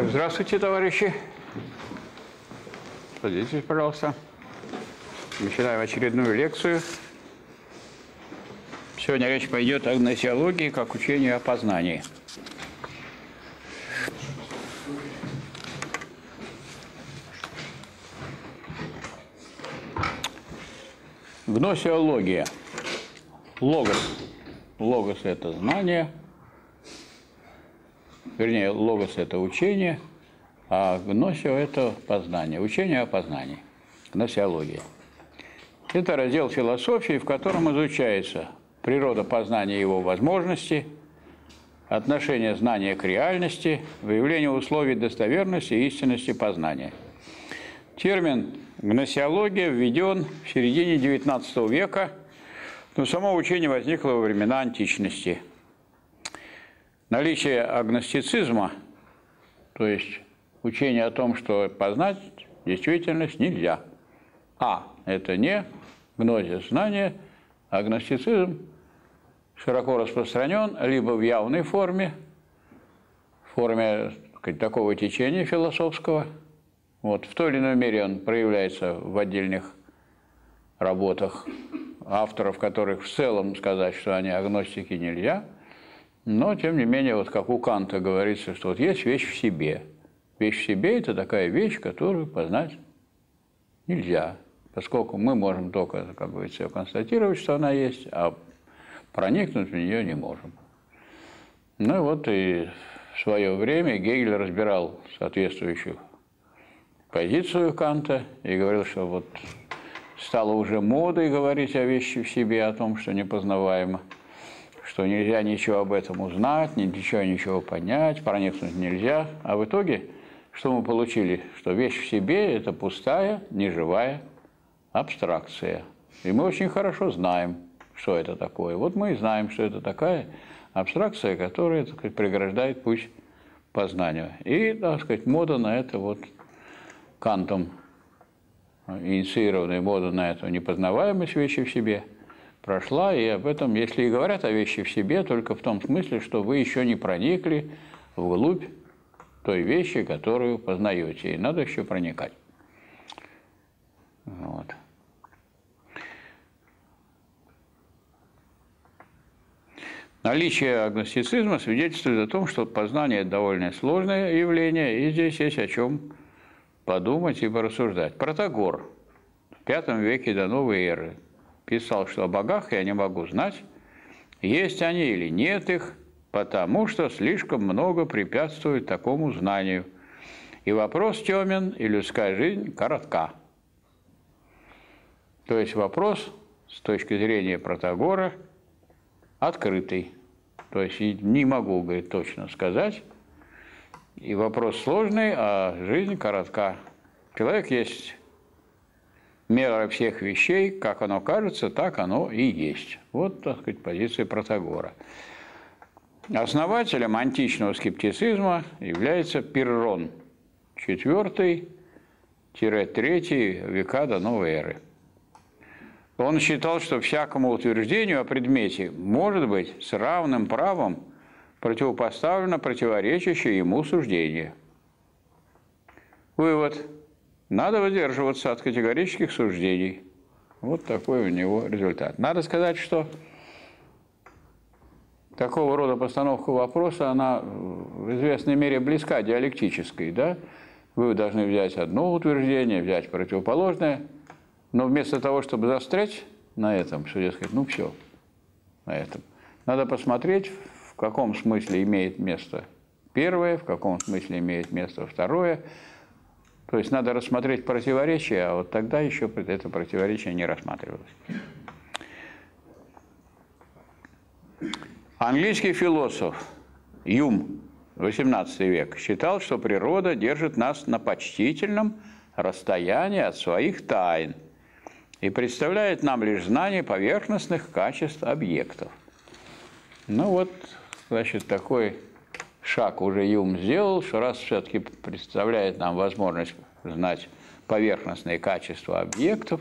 Так, здравствуйте, товарищи. Садитесь, пожалуйста. Начинаем очередную лекцию. Сегодня речь пойдет о гносеологии как учению о познании. Гносеология. Логос. Логос – это знание, вернее, логос – это учение, а гносио – это познание, учение о познании, гносеология. Это раздел философии, в котором изучается природа познания его возможностей, отношение знания к реальности, выявление условий достоверности и истинности познания. Термин гносеология введен в середине XIX века, но само учение возникло во времена античности – наличие агностицизма, то есть учение о том, что познать действительность нельзя. А – это не гнозис знания, агностицизм широко распространен либо в явной форме, в форме сказать, такого течения философского, вот, в той или иной мере он проявляется в отдельных работах авторов, которых в целом сказать, что они агностики нельзя – но, тем не менее, вот как у Канта говорится, что вот есть вещь в себе. Вещь в себе – это такая вещь, которую познать нельзя, поскольку мы можем только, как говорится, констатировать, что она есть, а проникнуть в нее не можем. Ну вот и в свое время Гегель разбирал соответствующую позицию Канта и говорил, что вот стало уже модой говорить о вещи в себе, о том, что непознаваемо что нельзя ничего об этом узнать, ничего ничего понять, проникнуть нельзя. А в итоге что мы получили? Что вещь в себе – это пустая, неживая абстракция. И мы очень хорошо знаем, что это такое. Вот мы и знаем, что это такая абстракция, которая так сказать, преграждает путь познанию. И, так сказать, мода на это вот Кантом инициированная мода на эту непознаваемость вещи в себе – прошла, и об этом, если и говорят о вещи в себе, только в том смысле, что вы еще не проникли вглубь той вещи, которую познаете, и надо еще проникать. Вот. Наличие агностицизма свидетельствует о том, что познание – довольно сложное явление, и здесь есть о чем подумать и порассуждать. Протагор в V веке до новой эры писал, что о богах я не могу знать, есть они или нет их, потому что слишком много препятствует такому знанию. И вопрос темен, и людская жизнь коротка. То есть вопрос с точки зрения Протагора открытый. То есть не могу, говорит, точно сказать. И вопрос сложный, а жизнь коротка. Человек есть мера всех вещей, как оно кажется, так оно и есть. Вот, так сказать, позиция Протагора. Основателем античного скептицизма является Пиррон, 4-3 века до новой эры. Он считал, что всякому утверждению о предмете может быть с равным правом противопоставлено противоречащее ему суждение. Вывод – надо выдерживаться от категорических суждений. Вот такой у него результат. Надо сказать, что такого рода постановка вопроса, она в известной мере близка диалектической. Да? Вы должны взять одно утверждение, взять противоположное, но вместо того, чтобы застрять на этом, что сказать, ну все, на этом, надо посмотреть, в каком смысле имеет место первое, в каком смысле имеет место второе, то есть надо рассмотреть противоречие, а вот тогда еще это противоречие не рассматривалось. Английский философ Юм, 18 век, считал, что природа держит нас на почтительном расстоянии от своих тайн и представляет нам лишь знание поверхностных качеств объектов. Ну вот, значит, такой шаг уже Юм сделал, что раз все-таки представляет нам возможность знать поверхностные качества объектов,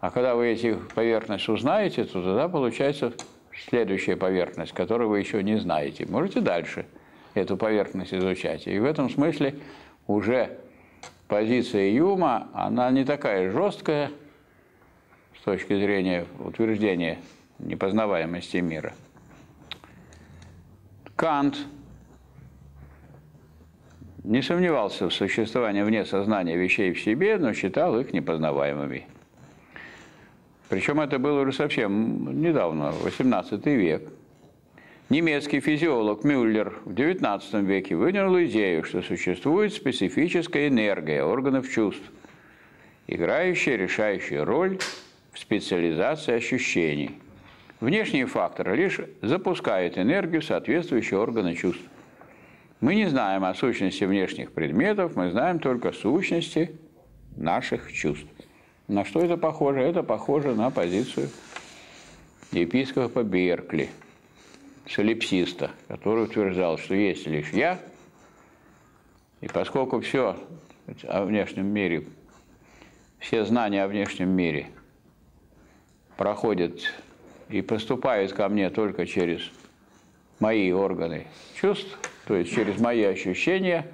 а когда вы эти поверхность узнаете, то тогда получается следующая поверхность, которую вы еще не знаете. Можете дальше эту поверхность изучать. И в этом смысле уже позиция Юма, она не такая жесткая с точки зрения утверждения непознаваемости мира. Кант не сомневался в существовании вне сознания вещей в себе, но считал их непознаваемыми. Причем это было уже совсем недавно, 18 век. Немецкий физиолог Мюллер в XIX веке выдвинул идею, что существует специфическая энергия органов чувств, играющая решающую роль в специализации ощущений. Внешние факторы лишь запускают энергию, соответствующие органы чувств. Мы не знаем о сущности внешних предметов, мы знаем только сущности наших чувств. На что это похоже? Это похоже на позицию епископа Беркли, солипсиста, который утверждал, что есть лишь я, и поскольку все о внешнем мире, все знания о внешнем мире проходят и поступают ко мне только через мои органы чувств, то есть через мои ощущения,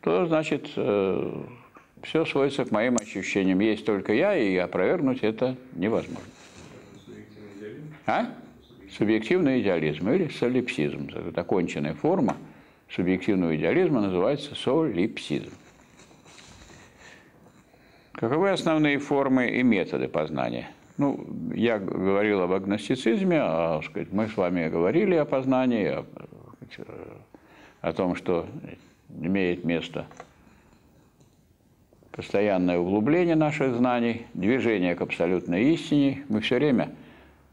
то, значит, э, все сводится к моим ощущениям. Есть только я, и опровергнуть это невозможно. А? Субъективный идеализм или солипсизм. Оконченная форма субъективного идеализма называется солипсизм. Каковы основные формы и методы познания? Ну, я говорил об агностицизме, а, сказать, мы с вами говорили о познании, о, о том, что имеет место постоянное углубление наших знаний, движение к абсолютной истине. Мы все время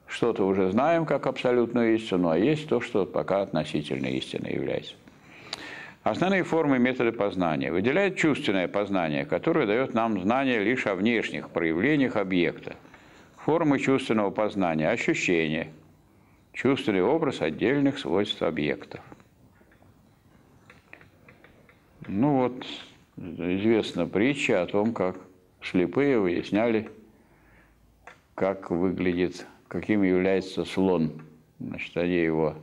что-то уже знаем как абсолютную истину, а есть то, что пока относительной истиной является. Основные формы и методы познания. Выделяет чувственное познание, которое дает нам знание лишь о внешних проявлениях объекта. Формы чувственного познания, ощущения, чувственный образ отдельных свойств объектов – ну вот, известна притча о том, как слепые выясняли, как выглядит, каким является слон. Значит, они его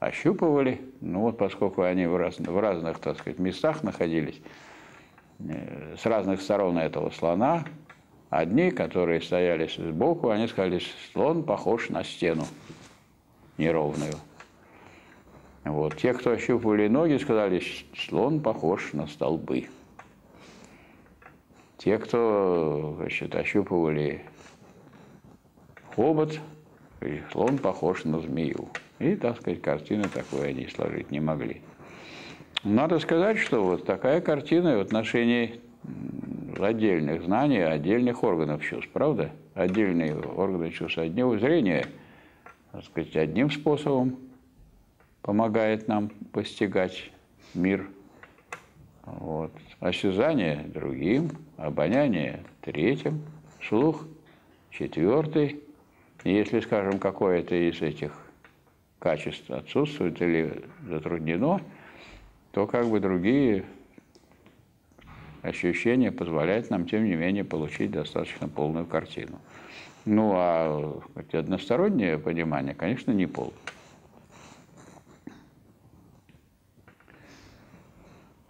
ощупывали, ну вот поскольку они в, раз, в разных, так сказать, местах находились, э, с разных сторон этого слона, одни, которые стояли сбоку, они сказали, слон похож на стену неровную – вот. Те, кто ощупывали ноги, сказали, слон похож на столбы. Те, кто значит, ощупывали хобот, слон похож на змею. И, так сказать, картины такой они сложить не могли. Надо сказать, что вот такая картина в отношении отдельных знаний, отдельных органов чувств, правда? Отдельные органы чувств одного зрения, так сказать, одним способом, помогает нам постигать мир. Вот. Осязание другим, обоняние третьим, слух четвертый. Если, скажем, какое-то из этих качеств отсутствует или затруднено, то как бы другие ощущения позволяют нам, тем не менее, получить достаточно полную картину. Ну, а одностороннее понимание, конечно, не полное.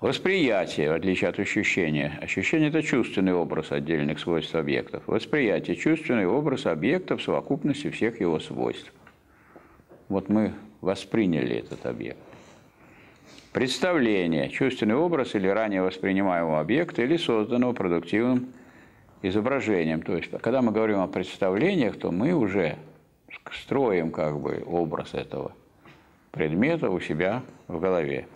Восприятие, в отличие от ощущения. Ощущение – это чувственный образ отдельных свойств объектов. Восприятие – чувственный образ объекта в совокупности всех его свойств. Вот мы восприняли этот объект. Представление – чувственный образ или ранее воспринимаемого объекта или созданного продуктивным изображением. То есть, когда мы говорим о представлениях, то мы уже строим как бы образ этого предмета у себя в голове.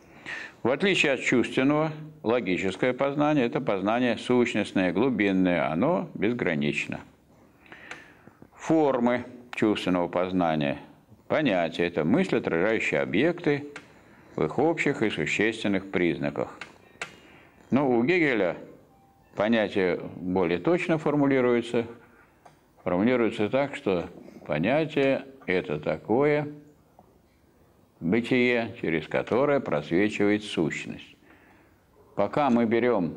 В отличие от чувственного, логическое познание – это познание сущностное, глубинное, оно безгранично. Формы чувственного познания, понятия – это мысль, отражающие объекты в их общих и существенных признаках. Но у Гегеля понятие более точно формулируется. Формулируется так, что понятие – это такое – бытие, через которое просвечивает сущность. Пока мы берем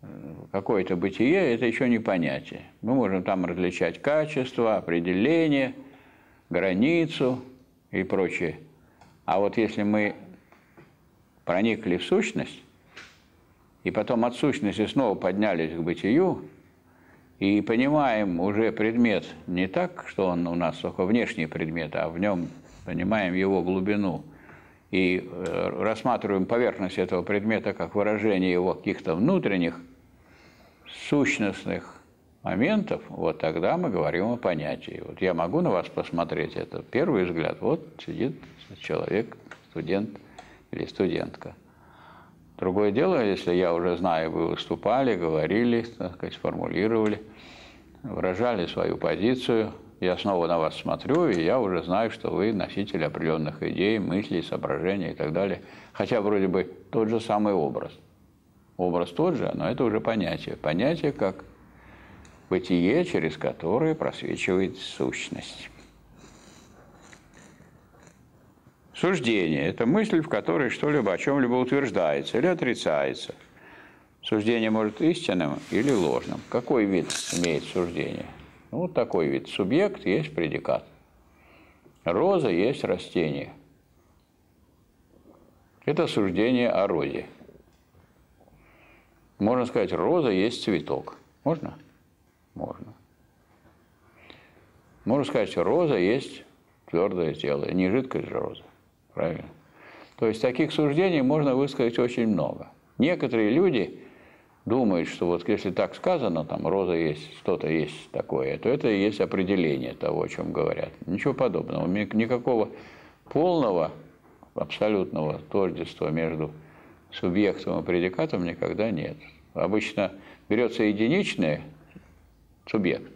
э, какое-то бытие, это еще не понятие. Мы можем там различать качество, определение, границу и прочее. А вот если мы проникли в сущность, и потом от сущности снова поднялись к бытию, и понимаем уже предмет не так, что он у нас только внешний предмет, а в нем понимаем его глубину и э, рассматриваем поверхность этого предмета как выражение его каких-то внутренних сущностных моментов, вот тогда мы говорим о понятии. Вот я могу на вас посмотреть, это первый взгляд, вот сидит человек, студент или студентка. Другое дело, если я уже знаю, вы выступали, говорили, так сказать, формулировали, выражали свою позицию, я снова на вас смотрю, и я уже знаю, что вы носитель определенных идей, мыслей, соображений и так далее. Хотя вроде бы тот же самый образ. Образ тот же, но это уже понятие. Понятие как бытие, через которое просвечивает сущность. Суждение – это мысль, в которой что-либо о чем-либо утверждается или отрицается. Суждение может истинным или ложным. Какой вид имеет суждение? Ну, вот такой вид. Субъект есть предикат. Роза есть растение. Это суждение о розе. Можно сказать, роза есть цветок. Можно? Можно. Можно сказать, роза есть твердое тело, не жидкость же роза. Правильно? То есть таких суждений можно высказать очень много. Некоторые люди думают, что вот если так сказано, там роза есть, что-то есть такое, то это и есть определение того, о чем говорят. Ничего подобного. Никакого полного, абсолютного тождества между субъектом и предикатом никогда нет. Обычно берется единичный субъект,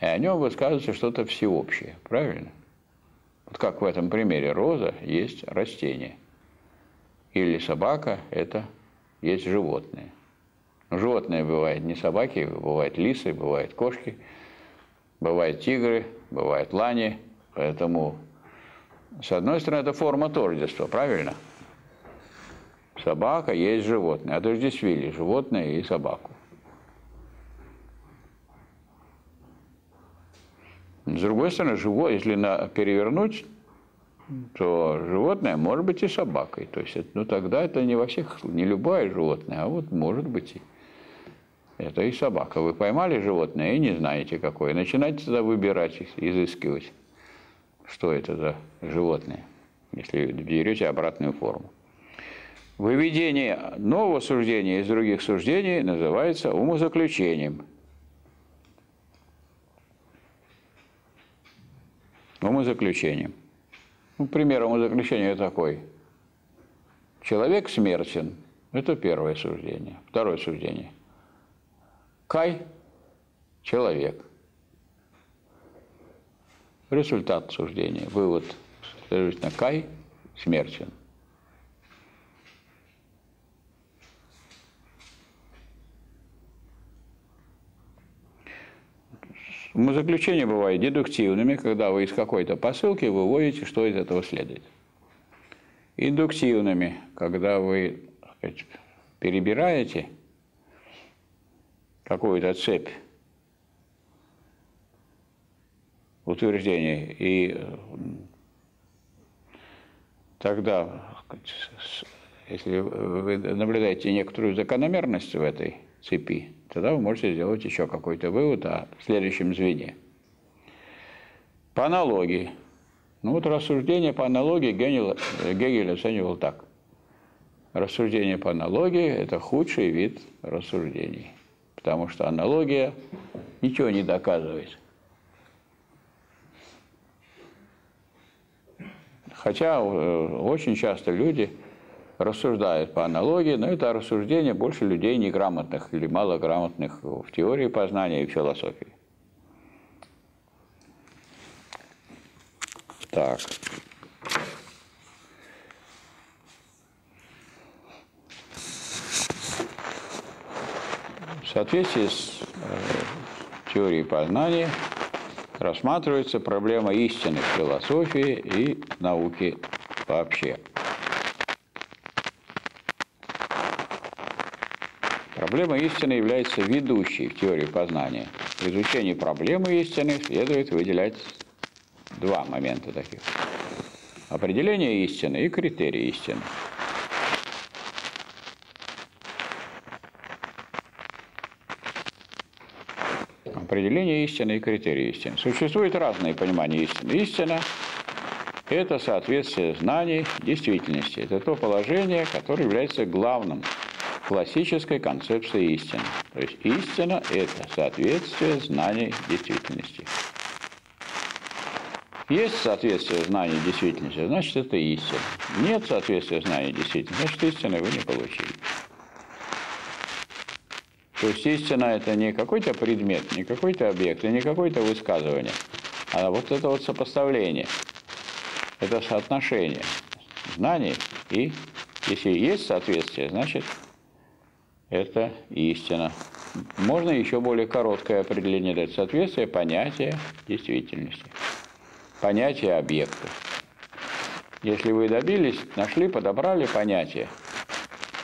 и о нем высказывается что-то всеобщее. Правильно? Вот как в этом примере роза есть растение. Или собака – это есть животное. Животные бывают не собаки, бывают лисы, бывают кошки, бывают тигры, бывают лани. Поэтому, с одной стороны, это форма тождества, правильно? Собака есть животное. Отождествили животное и собаку. С другой стороны, живо, если на, перевернуть, то животное может быть и собакой. То есть, ну тогда это не во всех, не любое животное, а вот может быть и это и собака. Вы поймали животное и не знаете какое. Начинайте тогда выбирать, изыскивать, что это за животное, если берете обратную форму. Выведение нового суждения из других суждений называется умозаключением – умозаключением. Ну, пример умозаключения такой. Человек смертен. Это первое суждение. Второе суждение. Кай – человек. Результат суждения. Вывод. Следовательно, Кай смертен. Заключения бывают дедуктивными, когда вы из какой-то посылки выводите, что из этого следует. Индуктивными, когда вы сказать, перебираете какую-то цепь утверждений, и тогда, если вы наблюдаете некоторую закономерность в этой цепи, тогда вы можете сделать еще какой-то вывод о следующем звене. По аналогии. Ну вот рассуждение по аналогии Гегель, Гегель оценивал так. Рассуждение по аналогии – это худший вид рассуждений, потому что аналогия ничего не доказывает. Хотя э, очень часто люди рассуждают по аналогии, но это рассуждение больше людей неграмотных или малограмотных в теории познания и философии. Так. Соответствии с э, теорией познания рассматривается проблема истины в философии и науке вообще. Проблема истины является ведущей в теории познания. В изучении проблемы истины следует выделять два момента таких. Определение истины и критерии истины. Определение истины и критерии истины. Существуют разные понимания истины. Истина – это соответствие знаний действительности. Это то положение, которое является главным классической концепции истины. То есть истина – это соответствие знаний действительности. Есть соответствие знаний действительности, значит, это истина. Нет соответствия знаний действительности, значит, истины вы не получили. То есть истина – это не какой-то предмет, не какой-то объект, не какое-то высказывание, а вот это вот сопоставление, это соотношение знаний, и если есть соответствие, значит, это истина. Можно еще более короткое определение дать соответствие понятия действительности понятие объекта. Если вы добились, нашли, подобрали понятие,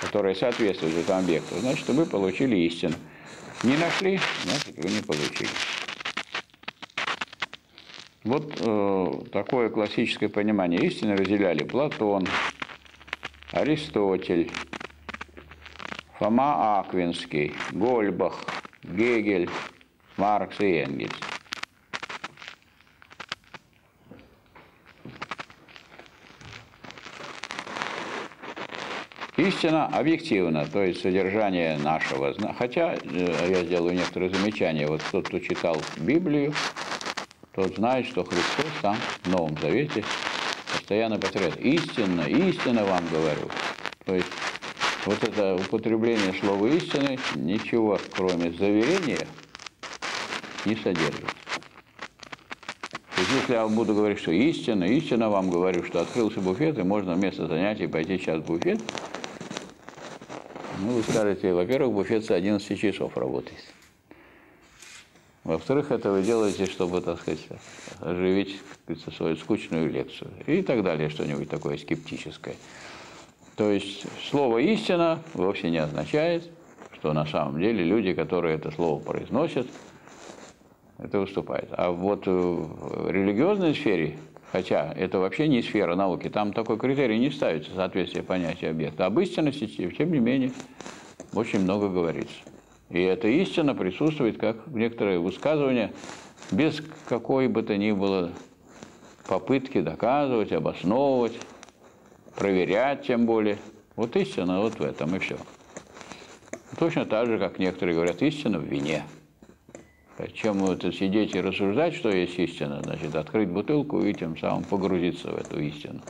которое соответствует этому объекту, значит, вы получили истину. Не нашли, значит, вы не получили. Вот э, такое классическое понимание истины разделяли Платон, Аристотель, Фома Аквинский, Гольбах, Гегель, Маркс и Энгельс. Истина объективна, то есть содержание нашего. Хотя э, я сделаю некоторые замечания. Вот тот, кто читал Библию, тот знает, что Христос там в Новом Завете постоянно повторяет «истинно, истинно вам говорю». То есть вот это употребление слова истины ничего, кроме заверения, не содержит. Если я буду говорить, что истина, истина вам говорю, что открылся буфет, и можно вместо занятий пойти сейчас в буфет – ну, вы скажете, во-первых, буфет с 11 часов работает. Во-вторых, это вы делаете, чтобы, так сказать, оживить свою скучную лекцию. И так далее, что-нибудь такое скептическое. То есть слово «истина» вовсе не означает, что на самом деле люди, которые это слово произносят, это выступает. А вот в религиозной сфере Хотя это вообще не сфера науки, там такой критерий не ставится, соответствие понятия объекта. Об истинности, тем не менее, очень много говорится. И эта истина присутствует как некоторое высказывание, без какой бы то ни было попытки доказывать, обосновывать, проверять тем более. Вот истина вот в этом и все. Точно так же, как некоторые говорят, истина в вине – чем вот сидеть и рассуждать, что есть истина, значит, открыть бутылку и тем самым погрузиться в эту истину.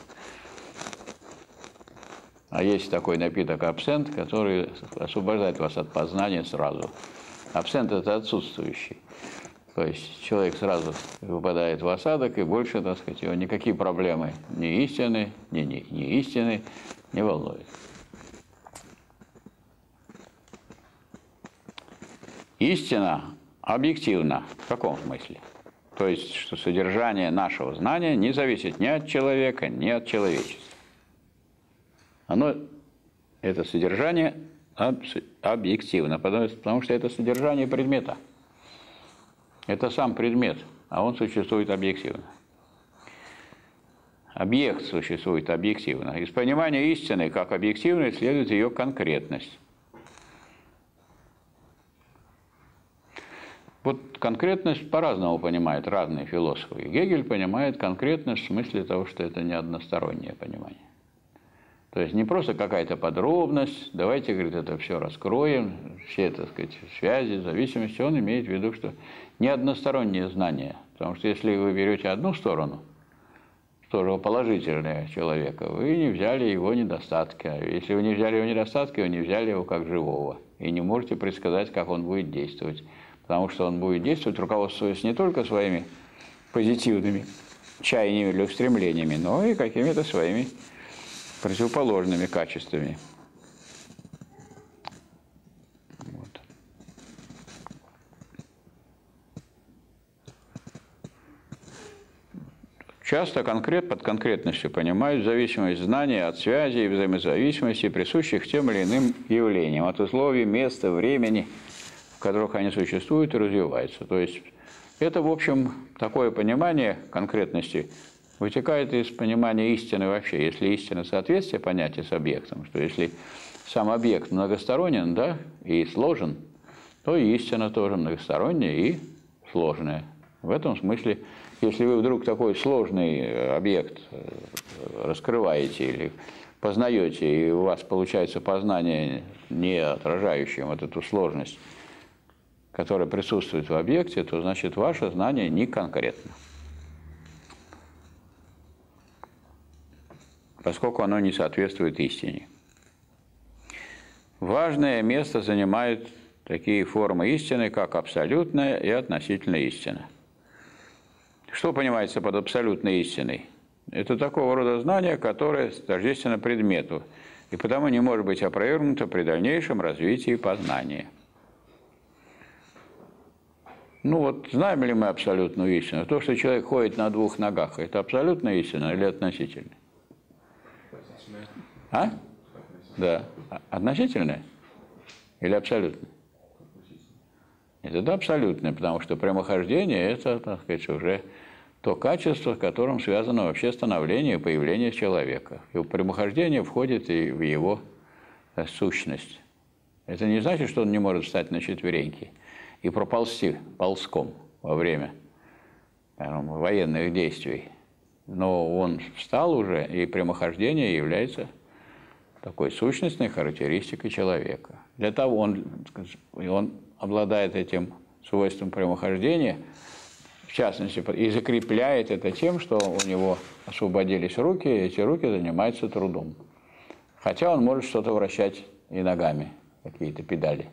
А есть такой напиток абсент, который освобождает вас от познания сразу. Абсент – это отсутствующий. То есть человек сразу выпадает в осадок, и больше, так сказать, его никакие проблемы ни истины, ни, ни, ни истины не волнуют. Истина объективно. В каком смысле? То есть, что содержание нашего знания не зависит ни от человека, ни от человечества. Оно, это содержание объективно, потому что это содержание предмета. Это сам предмет, а он существует объективно. Объект существует объективно. Из понимания истины как объективной следует ее конкретность. Вот конкретность по-разному понимают разные философы. Гегель понимает конкретность в смысле того, что это не одностороннее понимание. То есть не просто какая-то подробность, давайте, говорит, это все раскроем, все, так сказать, связи, зависимости. Он имеет в виду, что не одностороннее знание. Потому что если вы берете одну сторону, сторону положительная человека, вы не взяли его недостатки. А если вы не взяли его недостатки, вы не взяли его как живого. И не можете предсказать, как он будет действовать потому что он будет действовать, руководствуясь не только своими позитивными чаяниями или устремлениями, но и какими-то своими противоположными качествами. Вот. Часто конкрет под конкретностью понимают зависимость знания от связи и взаимозависимости, присущих тем или иным явлениям, от условий, места, времени – которых они существуют и развиваются. То есть это, в общем, такое понимание конкретности вытекает из понимания истины вообще. Если истина соответствие понятия с объектом, что если сам объект многосторонен да, и сложен, то и истина тоже многосторонняя и сложное. В этом смысле, если вы вдруг такой сложный объект раскрываете или познаете, и у вас получается познание, не отражающее вот эту сложность, которая присутствует в объекте, то значит ваше знание не конкретно. Поскольку оно не соответствует истине. Важное место занимают такие формы истины, как абсолютная и относительная истина. Что понимается под абсолютной истиной? Это такого рода знание, которое тождественно предмету, и потому не может быть опровергнуто при дальнейшем развитии познания. Ну вот, знаем ли мы абсолютную истину? То, что человек ходит на двух ногах, это абсолютная истина или относительная? А? Да. Относительная? Или абсолютная? Это абсолютное, потому что прямохождение – это, так сказать, уже то качество, с которым связано вообще становление и появление человека. И прямохождение входит и в его э, сущность. Это не значит, что он не может встать на четвереньки и проползти ползком во время скажем, военных действий. Но он встал уже, и прямохождение является такой сущностной характеристикой человека. Для того он, он обладает этим свойством прямохождения – в частности, и закрепляет это тем, что у него освободились руки, и эти руки занимаются трудом. Хотя он может что-то вращать и ногами, какие-то педали,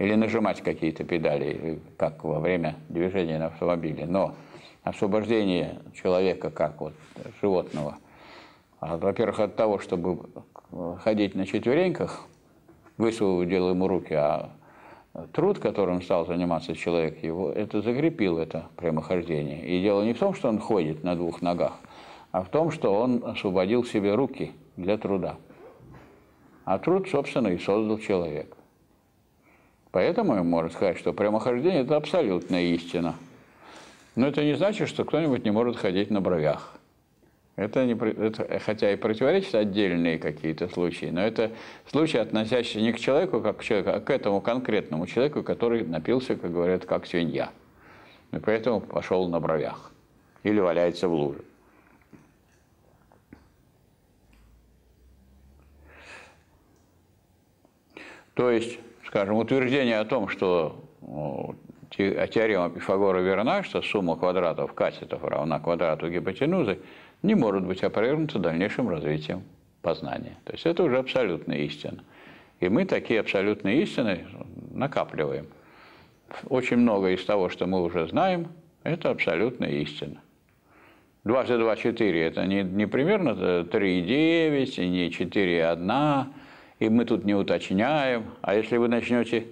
или нажимать какие-то педали, как во время движения на автомобиле. Но освобождение человека, как вот животного, во-первых, от того, чтобы ходить на четвереньках, высвободил ему руки, а труд, которым стал заниматься человек, его, это закрепил это прямохождение. И дело не в том, что он ходит на двух ногах, а в том, что он освободил себе руки для труда. А труд, собственно, и создал человек. Поэтому можно сказать, что прямохождение – это абсолютная истина. Но это не значит, что кто-нибудь не может ходить на бровях. Это, не, это хотя и противоречит отдельные какие-то случаи, но это случаи, относящиеся не к человеку как к человеку, а к этому конкретному человеку, который напился, как говорят, как свинья. И поэтому пошел на бровях или валяется в луже. То есть, скажем, утверждение о том, что теорема Пифагора верна, что сумма квадратов катетов равна квадрату гипотенузы – не может быть опровергнуто дальнейшим развитием познания. То есть это уже абсолютная истина. И мы такие абсолютные истины накапливаем. Очень многое из того, что мы уже знаем, это абсолютная истина. Дважды два – четыре. Это не, не примерно три и девять, и не четыре и и мы тут не уточняем. А если вы начнете,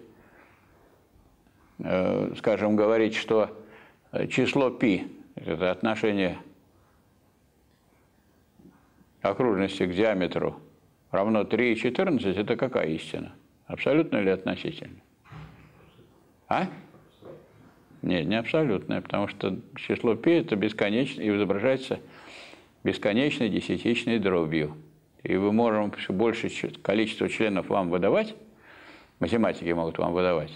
э, скажем, говорить, что число π – это отношение окружности к диаметру равно 3,14, это какая истина? Абсолютно или относительно? А? Нет, не абсолютная, потому что число π это бесконечно и изображается бесконечной десятичной дробью. И мы можем все больше количество членов вам выдавать, математики могут вам выдавать.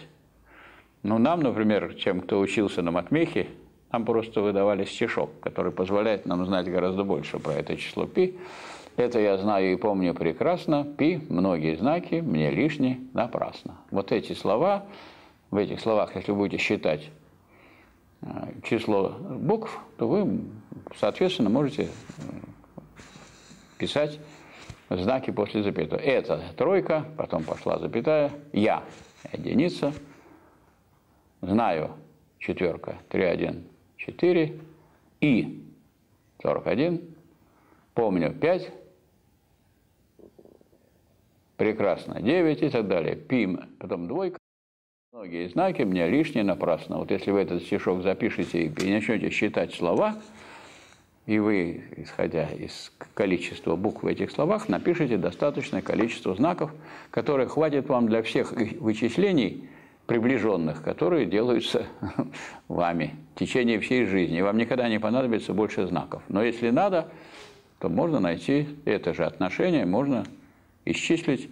Но нам, например, тем, кто учился на матмехе, нам просто выдавали стишок, который позволяет нам знать гораздо больше про это число π. Это я знаю и помню прекрасно. Пи, многие знаки, мне лишние, напрасно. Вот эти слова, в этих словах, если будете считать э, число букв, то вы, соответственно, можете э, писать знаки после запятой. Это тройка, потом пошла запятая, я единица, знаю четверка, 3, 1, 4 и 41, помню 5, прекрасно 9 и так далее, пим, потом двойка. Многие знаки мне лишние напрасно. Вот если вы этот стишок запишете и начнете считать слова, и вы, исходя из количества букв в этих словах, напишите достаточное количество знаков, которые хватит вам для всех вычислений, приближенных, которые делаются вами в течение всей жизни. Вам никогда не понадобится больше знаков. Но если надо, то можно найти это же отношение, можно исчислить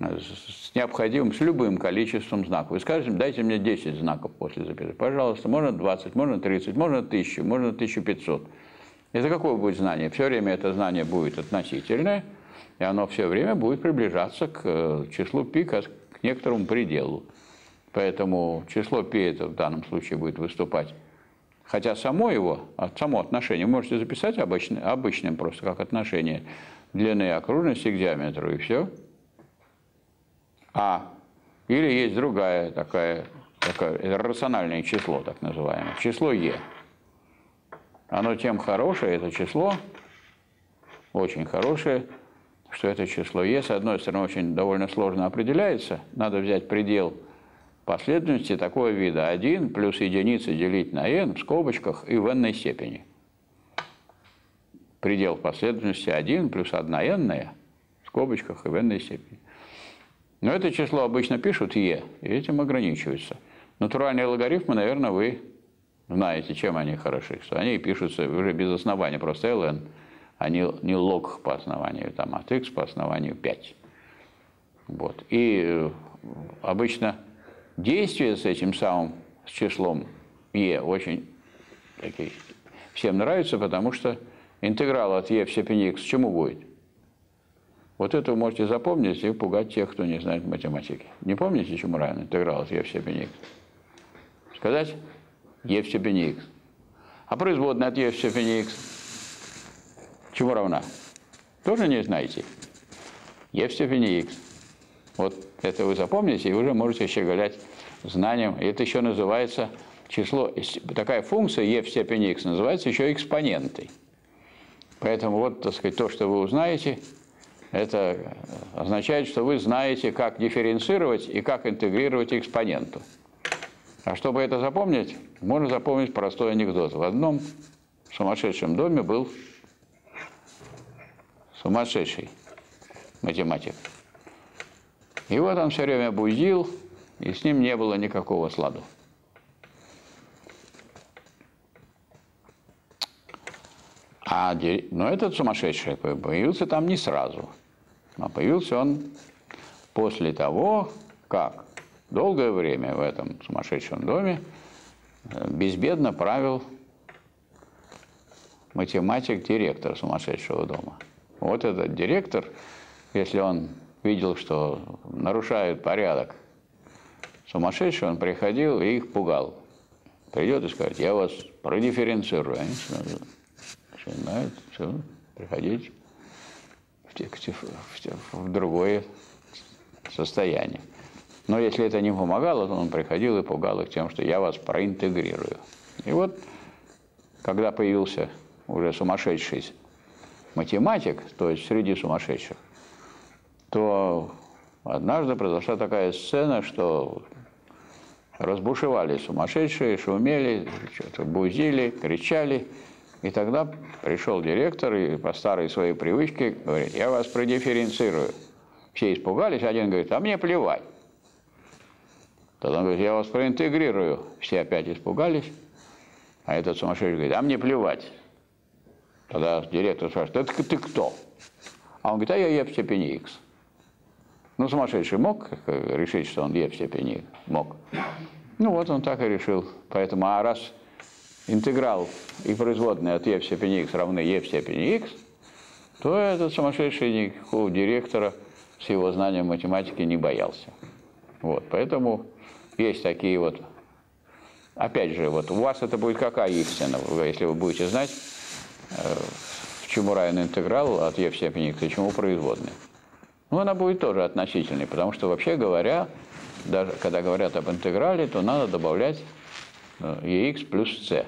с необходимым, с любым количеством знаков. Вы скажете, дайте мне 10 знаков после запятой. Пожалуйста, можно 20, можно 30, можно 1000, можно 1500. Это какое будет знание? Все время это знание будет относительное, и оно все время будет приближаться к э, числу пи, к некоторому пределу. Поэтому число π это в данном случае будет выступать. Хотя само его, само отношение, вы можете записать обычным, обычным просто как отношение длины окружности к диаметру, и все. А, или есть другая такая, это рациональное число, так называемое, число Е. Оно тем хорошее, это число, очень хорошее, что это число Е, с одной стороны, очень довольно сложно определяется. Надо взять предел последовательности такого вида 1 плюс единица делить на n в скобочках и в n степени. Предел последовательности 1 плюс 1 n в скобочках и в n степени. Но это число обычно пишут e, и этим ограничиваются. Натуральные логарифмы, наверное, вы знаете, чем они хороши. Что они пишутся уже без основания, просто ln, а не, не лог по основанию, там, от x по основанию 5. Вот. И э, обычно действие с этим самым с числом e очень такие, всем нравится, потому что интеграл от e в степени x чему будет? Вот это вы можете запомнить и пугать тех, кто не знает математики. Не помните, чему равен интеграл от e в степени x? Сказать? E в степени x. А производная от e в степени x чему равна? Тоже не знаете? e в степени x. Вот это вы запомните, и уже можете щеголять знанием. Это еще называется число, такая функция e в степени x называется еще экспонентой. Поэтому вот, так сказать, то, что вы узнаете, это означает, что вы знаете, как дифференцировать и как интегрировать экспоненту. А чтобы это запомнить, можно запомнить простой анекдот. В одном сумасшедшем доме был сумасшедший математик. Вот он все время будил, и с ним не было никакого сладу. А, но этот сумасшедший появился там не сразу, а появился он после того, как долгое время в этом сумасшедшем доме э, безбедно правил математик-директор сумасшедшего дома. Вот этот директор, если он видел, что нарушают порядок. Сумасшедший он приходил и их пугал. Придет и скажет, я вас продифференцирую. Они начинают, все, приходить в, в, в другое состояние. Но если это не помогало, то он приходил и пугал их тем, что я вас проинтегрирую. И вот, когда появился уже сумасшедший математик, то есть среди сумасшедших, то однажды произошла такая сцена, что разбушевали сумасшедшие, шумели, что-то бузили, кричали. И тогда пришел директор и по старой своей привычке говорит, я вас продифференцирую. Все испугались, один говорит, а мне плевать. Тогда он говорит, я вас проинтегрирую. Все опять испугались. А этот сумасшедший говорит, а мне плевать. Тогда директор спрашивает, это ты кто? А он говорит, а я Е в степени X. Ну, сумасшедший мог решить, что он Е в степени мог. Ну, вот он так и решил. Поэтому, а раз интеграл и производные от Е в степени x равны Е в степени x, то этот сумасшедший никакого директора с его знанием математики не боялся. Вот, поэтому есть такие вот, опять же, вот у вас это будет какая истина, если вы будете знать, э, чему равен интеграл от Е в степени и чему производные. Ну, она будет тоже относительной, потому что, вообще говоря, даже когда говорят об интеграле, то надо добавлять ex э, плюс c,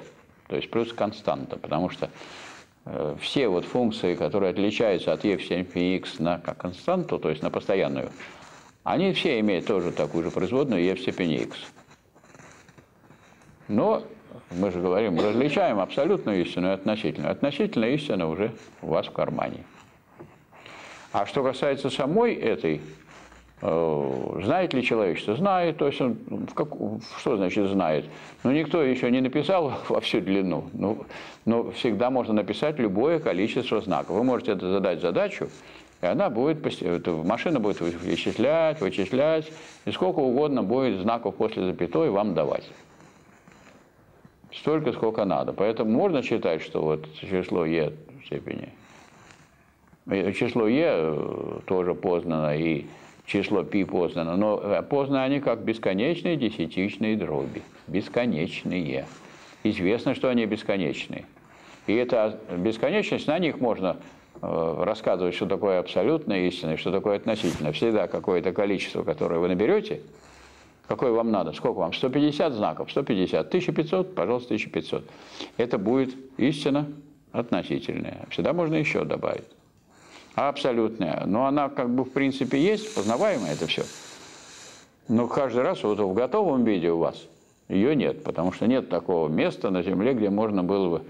то есть плюс константа, потому что э, все вот функции, которые отличаются от e в степени x на константу, то есть на постоянную, они все имеют тоже такую же производную e в степени x. Но мы же говорим, различаем абсолютную истину и относительную. Относительная истина уже у вас в кармане. А что касается самой этой, э, знает ли человечество? Знает, то есть он, в как, что значит знает? Ну, никто еще не написал во всю длину, ну, но всегда можно написать любое количество знаков. Вы можете это задать задачу И она будет, машина будет вычислять, вычислять, и сколько угодно будет знаков после запятой вам давать. Столько, сколько надо. Поэтому можно считать, что вот число Е в степени. Число Е э, тоже познано, и число π познано, но э, познаны они как бесконечные десятичные дроби. Бесконечные. Известно, что они бесконечные. И эта бесконечность, на них можно рассказывать, что такое абсолютная истина и что такое относительно. Всегда какое-то количество, которое вы наберете, какое вам надо, сколько вам, 150 знаков, 150, 1500, пожалуйста, 1500. Это будет истина относительная. Всегда можно еще добавить. А абсолютная, но она как бы в принципе есть, познаваемая это все. Но каждый раз вот в готовом виде у вас ее нет, потому что нет такого места на Земле, где можно было бы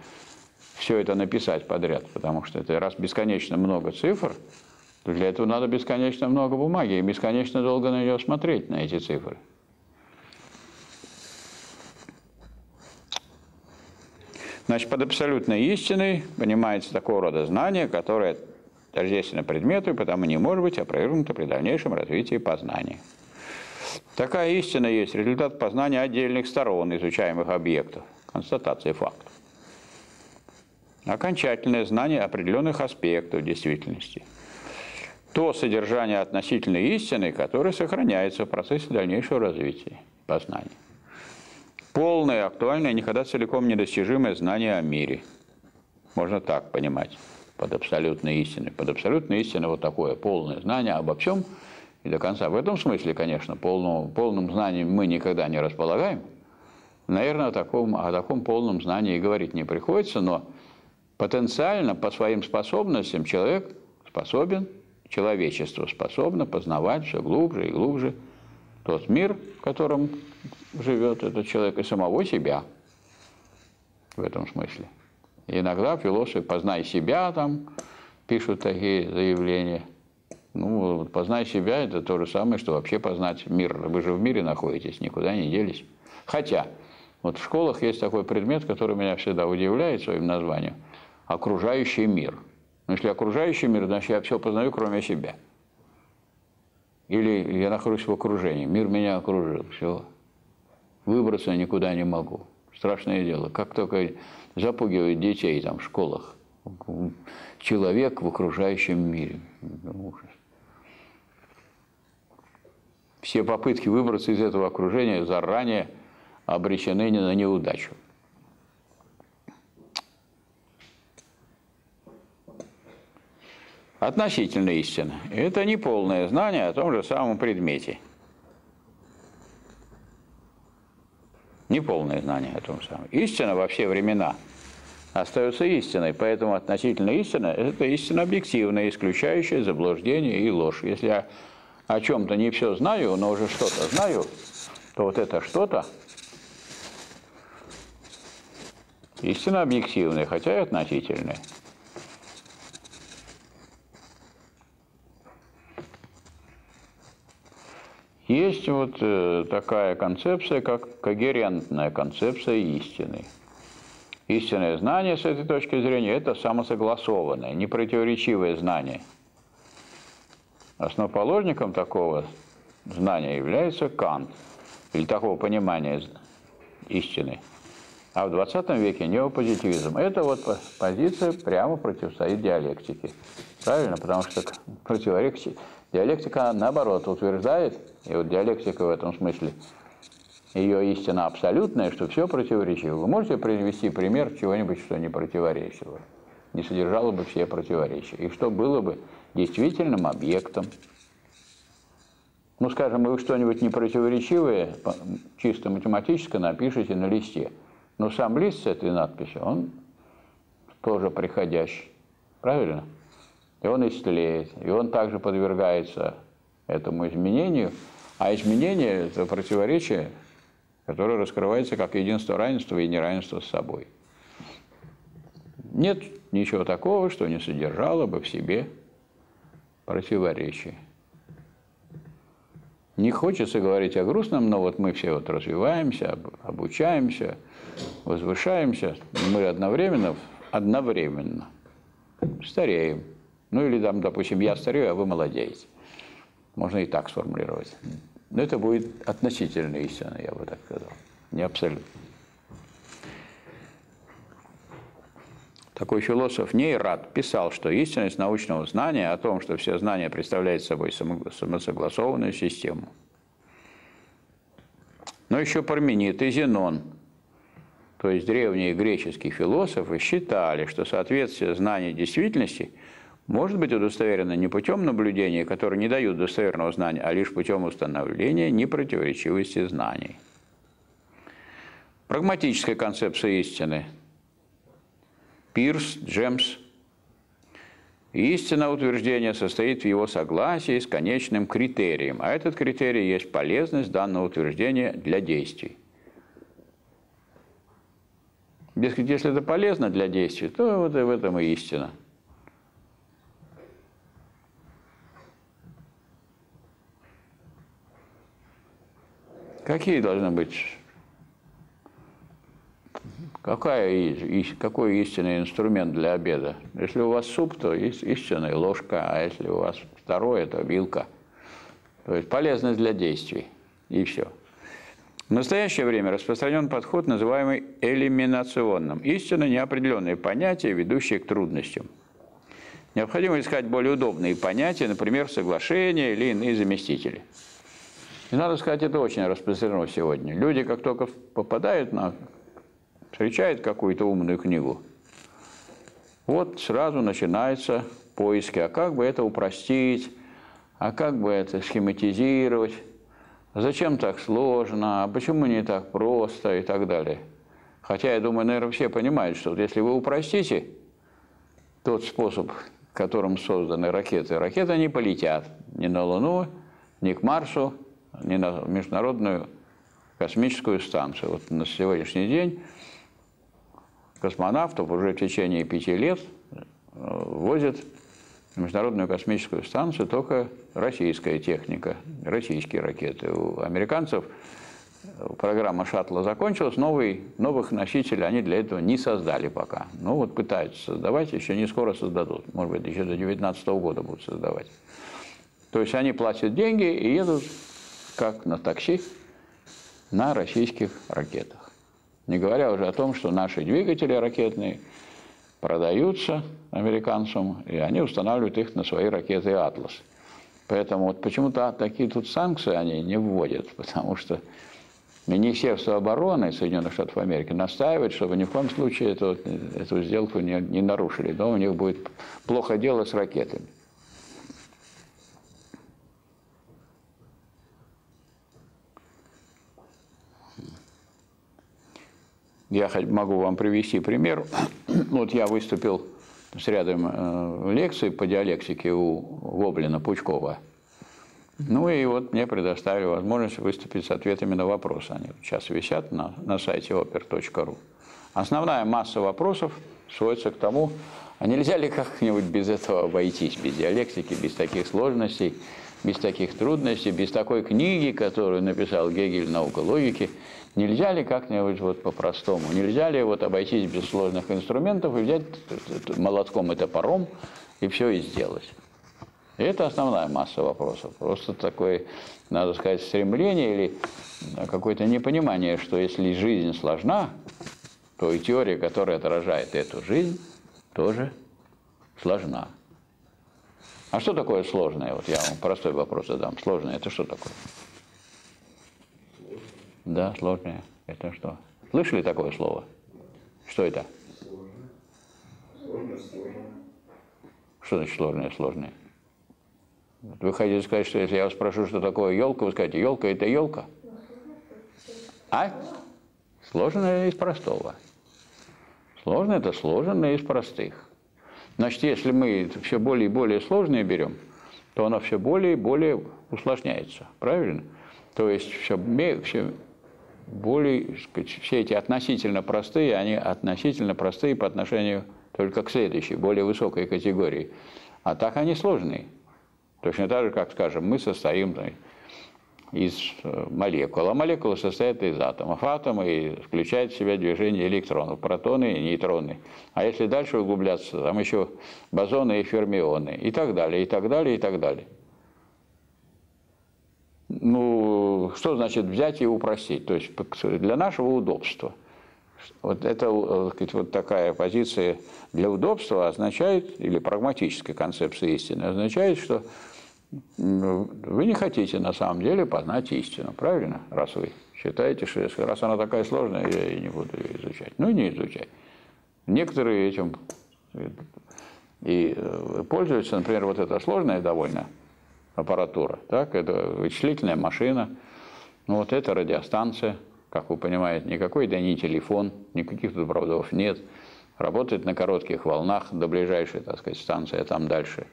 все это написать подряд, потому что это раз бесконечно много цифр, то для этого надо бесконечно много бумаги и бесконечно долго на нее смотреть, на эти цифры. Значит, под абсолютной истиной понимается такого рода знание, которое тождественно предмету и потому не может быть опровергнуто при дальнейшем развитии познания. Такая истина есть результат познания отдельных сторон изучаемых объектов, констатации фактов окончательное знание определенных аспектов действительности. То содержание относительной истины, которое сохраняется в процессе дальнейшего развития познания. Полное, актуальное, никогда целиком недостижимое знание о мире. Можно так понимать под абсолютной истиной. Под абсолютной истиной вот такое полное знание обо всем и до конца. В этом смысле, конечно, полным, полным знанием мы никогда не располагаем. Наверное, о таком, о таком полном знании и говорить не приходится, но Потенциально по своим способностям человек способен, человечество способно познавать все глубже и глубже тот мир, в котором живет этот человек, и самого себя в этом смысле. Иногда философы «познай себя» там пишут такие заявления. Ну, познай себя – это то же самое, что вообще познать мир. Вы же в мире находитесь, никуда не делись. Хотя, вот в школах есть такой предмет, который меня всегда удивляет своим названием – окружающий мир. Но если окружающий мир, значит, я все познаю, кроме себя. Или я нахожусь в окружении, мир меня окружил, все. Выбраться никуда не могу. Страшное дело. Как только запугивают детей там, в школах. Человек в окружающем мире. Ужас. Все попытки выбраться из этого окружения заранее обречены на неудачу. Относительно истина. Это не полное знание о том же самом предмете. Неполное знание о том самом. Истина во все времена остается истиной, поэтому относительно истина – это истина объективная, исключающая заблуждение и ложь. Если я о чем-то не все знаю, но уже что-то знаю, то вот это что-то истина объективная, хотя и относительная. Есть вот э, такая концепция, как когерентная концепция истины. Истинное знание с этой точки зрения – это самосогласованное, непротиворечивое знание. Основоположником такого знания является Кант, или такого понимания истины. А в 20 веке неопозитивизм. Это вот позиция прямо противостоит диалектике. Правильно? Потому что противоречие Диалектика, наоборот, утверждает, и вот диалектика в этом смысле, ее истина абсолютная, что все противоречиво. Вы можете привести пример чего-нибудь, что не противоречило, не содержало бы все противоречия, и что было бы действительным объектом. Ну, скажем, вы что-нибудь непротиворечивое, чисто математическое напишите на листе. Но сам лист с этой надписью, он тоже приходящий. Правильно? И он истлеет, и он также подвергается этому изменению, а изменение – это противоречие, которое раскрывается как единство равенства и неравенство с собой. Нет ничего такого, что не содержало бы в себе противоречие. Не хочется говорить о грустном, но вот мы все вот развиваемся, обучаемся, возвышаемся, мы одновременно, одновременно стареем Ну или там, допустим, я старею, а вы молодеете. Можно и так сформулировать. Но это будет относительная истина, я бы так сказал, не абсолютно. Такой философ Нейрат писал, что истинность научного знания о том, что все знания представляют собой самосогласованную систему. Но еще Парменид и Зенон, то есть древние греческие философы, считали, что соответствие знаний действительности может быть удостоверено не путем наблюдения, которые не дают достоверного знания, а лишь путем установления непротиворечивости знаний. Прагматическая концепция истины – Пирс, Джемс. Истина утверждения состоит в его согласии с конечным критерием, а этот критерий есть полезность данного утверждения для действий. Если это полезно для действий, то вот в этом и истина. Какие должны быть Какая, какой истинный инструмент для обеда? Если у вас суп, то истинная ложка, а если у вас второе, то вилка. То есть полезность для действий. И все. В настоящее время распространен подход, называемый элиминационным. Истинно неопределенные понятия, ведущие к трудностям. Необходимо искать более удобные понятия, например, соглашения или иные заместители. И надо сказать, это очень распространено сегодня. Люди, как только попадают на встречает какую-то умную книгу, вот сразу начинается поиски, а как бы это упростить, а как бы это схематизировать, зачем так сложно, а почему не так просто? И так далее. Хотя, я думаю, наверное, все понимают, что если вы упростите тот способ, которым созданы ракеты, ракеты не полетят ни на Луну, ни к Марсу, ни на Международную космическую станцию. Вот на сегодняшний день космонавтов уже в течение пяти лет э, возят на Международную космическую станцию только российская техника, российские ракеты. У американцев программа шаттла закончилась, новый, новых носителей они для этого не создали пока. Ну вот пытаются создавать, еще не скоро создадут. Может быть, еще до 2019 года будут создавать. То есть они платят деньги и едут, как на такси, на российских ракетах. Не говоря уже о том, что наши двигатели ракетные продаются американцам, и они устанавливают их на свои ракеты «Атлас». Поэтому вот почему-то такие тут санкции они не вводят, потому что Министерство обороны Соединенных Штатов Америки настаивает, чтобы ни в коем случае эту, эту сделку не, не нарушили, но у них будет плохо дело с ракетами. Я могу вам привести пример. Вот я выступил с рядом э, лекций по диалектике у Гоблина Пучкова. Ну и вот мне предоставили возможность выступить с ответами на вопросы. Они сейчас висят на, на сайте oper.ru. Основная масса вопросов сводится к тому, а нельзя ли как-нибудь без этого обойтись, без диалектики, без таких сложностей, без таких трудностей, без такой книги, которую написал Гегель «Наука логики», Нельзя ли как-нибудь вот по-простому, нельзя ли вот обойтись без сложных инструментов и взять молотком и топором и все и сделать? И это основная масса вопросов. Просто такое, надо сказать, стремление или какое-то непонимание, что если жизнь сложна, то и теория, которая отражает эту жизнь, тоже сложна. А что такое сложное? Вот я вам простой вопрос задам. Сложное – это что такое? Да, сложное. Это что? Слышали такое слово? Что это? Сложное, сложное. Что значит сложное, сложное? Вы хотите сказать, что если я вас спрошу, что такое елка, вы скажете, елка это елка? А? Сложное из простого. Сложное это сложное из простых. Значит, если мы все более и более сложное берем, то оно все более и более усложняется. Правильно? То есть все, все более, все эти относительно простые, они относительно простые по отношению только к следующей, более высокой категории. А так они сложные. Точно так же, как, скажем, мы состоим из э, молекул. А молекулы состоят из атомов. Атомы включают в себя движение электронов, протоны и нейтроны. А если дальше углубляться, там еще бозоны и фермионы и так далее, и так далее, и так далее. Ну, что значит взять и упростить? То есть для нашего удобства. Вот это э, вот такая позиция для удобства означает, или прагматическая концепция истины, означает, что вы не хотите на самом деле познать истину, правильно? Раз вы считаете, что раз она такая сложная, я и не буду ее изучать. Ну, не изучать. Некоторые этим и э, пользуются, например, вот эта сложная довольно аппаратура, так, это вычислительная машина, ну вот это радиостанция, как вы понимаете, никакой, да не телефон, никаких тут проводов нет, работает на коротких волнах до ближайшей, так сказать, станции, а там дальше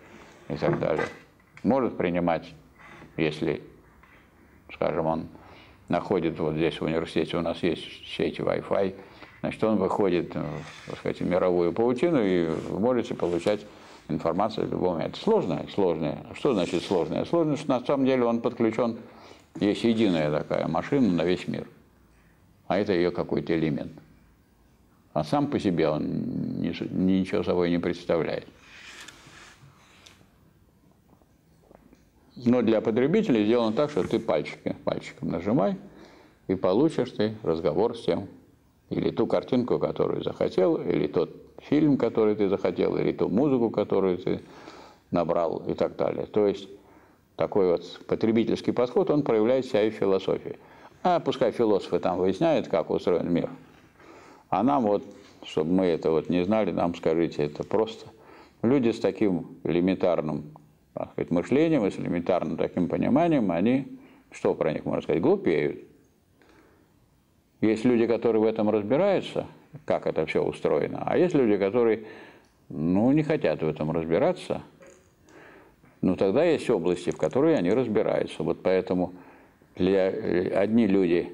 и так далее. Может принимать, если, скажем, он находит вот здесь в университете, у нас есть сеть Wi-Fi, значит, он выходит, э, так сказать, в мировую паутину, и можете получать информацию в любом. Это сложное? Сложное. Что значит сложное? Сложное, что на самом деле он подключен, есть единая такая машина на весь мир. А это ее какой-то элемент. А сам по себе он ничего собой не представляет. Но для потребителей сделано так, что ты пальчики, пальчиком нажимай, и получишь ты разговор с тем, или ту картинку, которую захотел, или тот фильм, который ты захотел, или ту музыку, которую ты набрал и так далее. То есть такой вот потребительский подход, он проявляет себя и в философии. А пускай философы там выясняют, как устроен мир. А нам вот, чтобы мы это вот не знали, нам скажите, это просто. Люди с таким элементарным так сказать, мышлением и с элементарным таким пониманием, они, что про них можно сказать, глупеют. Есть люди, которые в этом разбираются, как это все устроено, а есть люди, которые ну, не хотят в этом разбираться. Но тогда есть области, в которые они разбираются. Вот поэтому для одни люди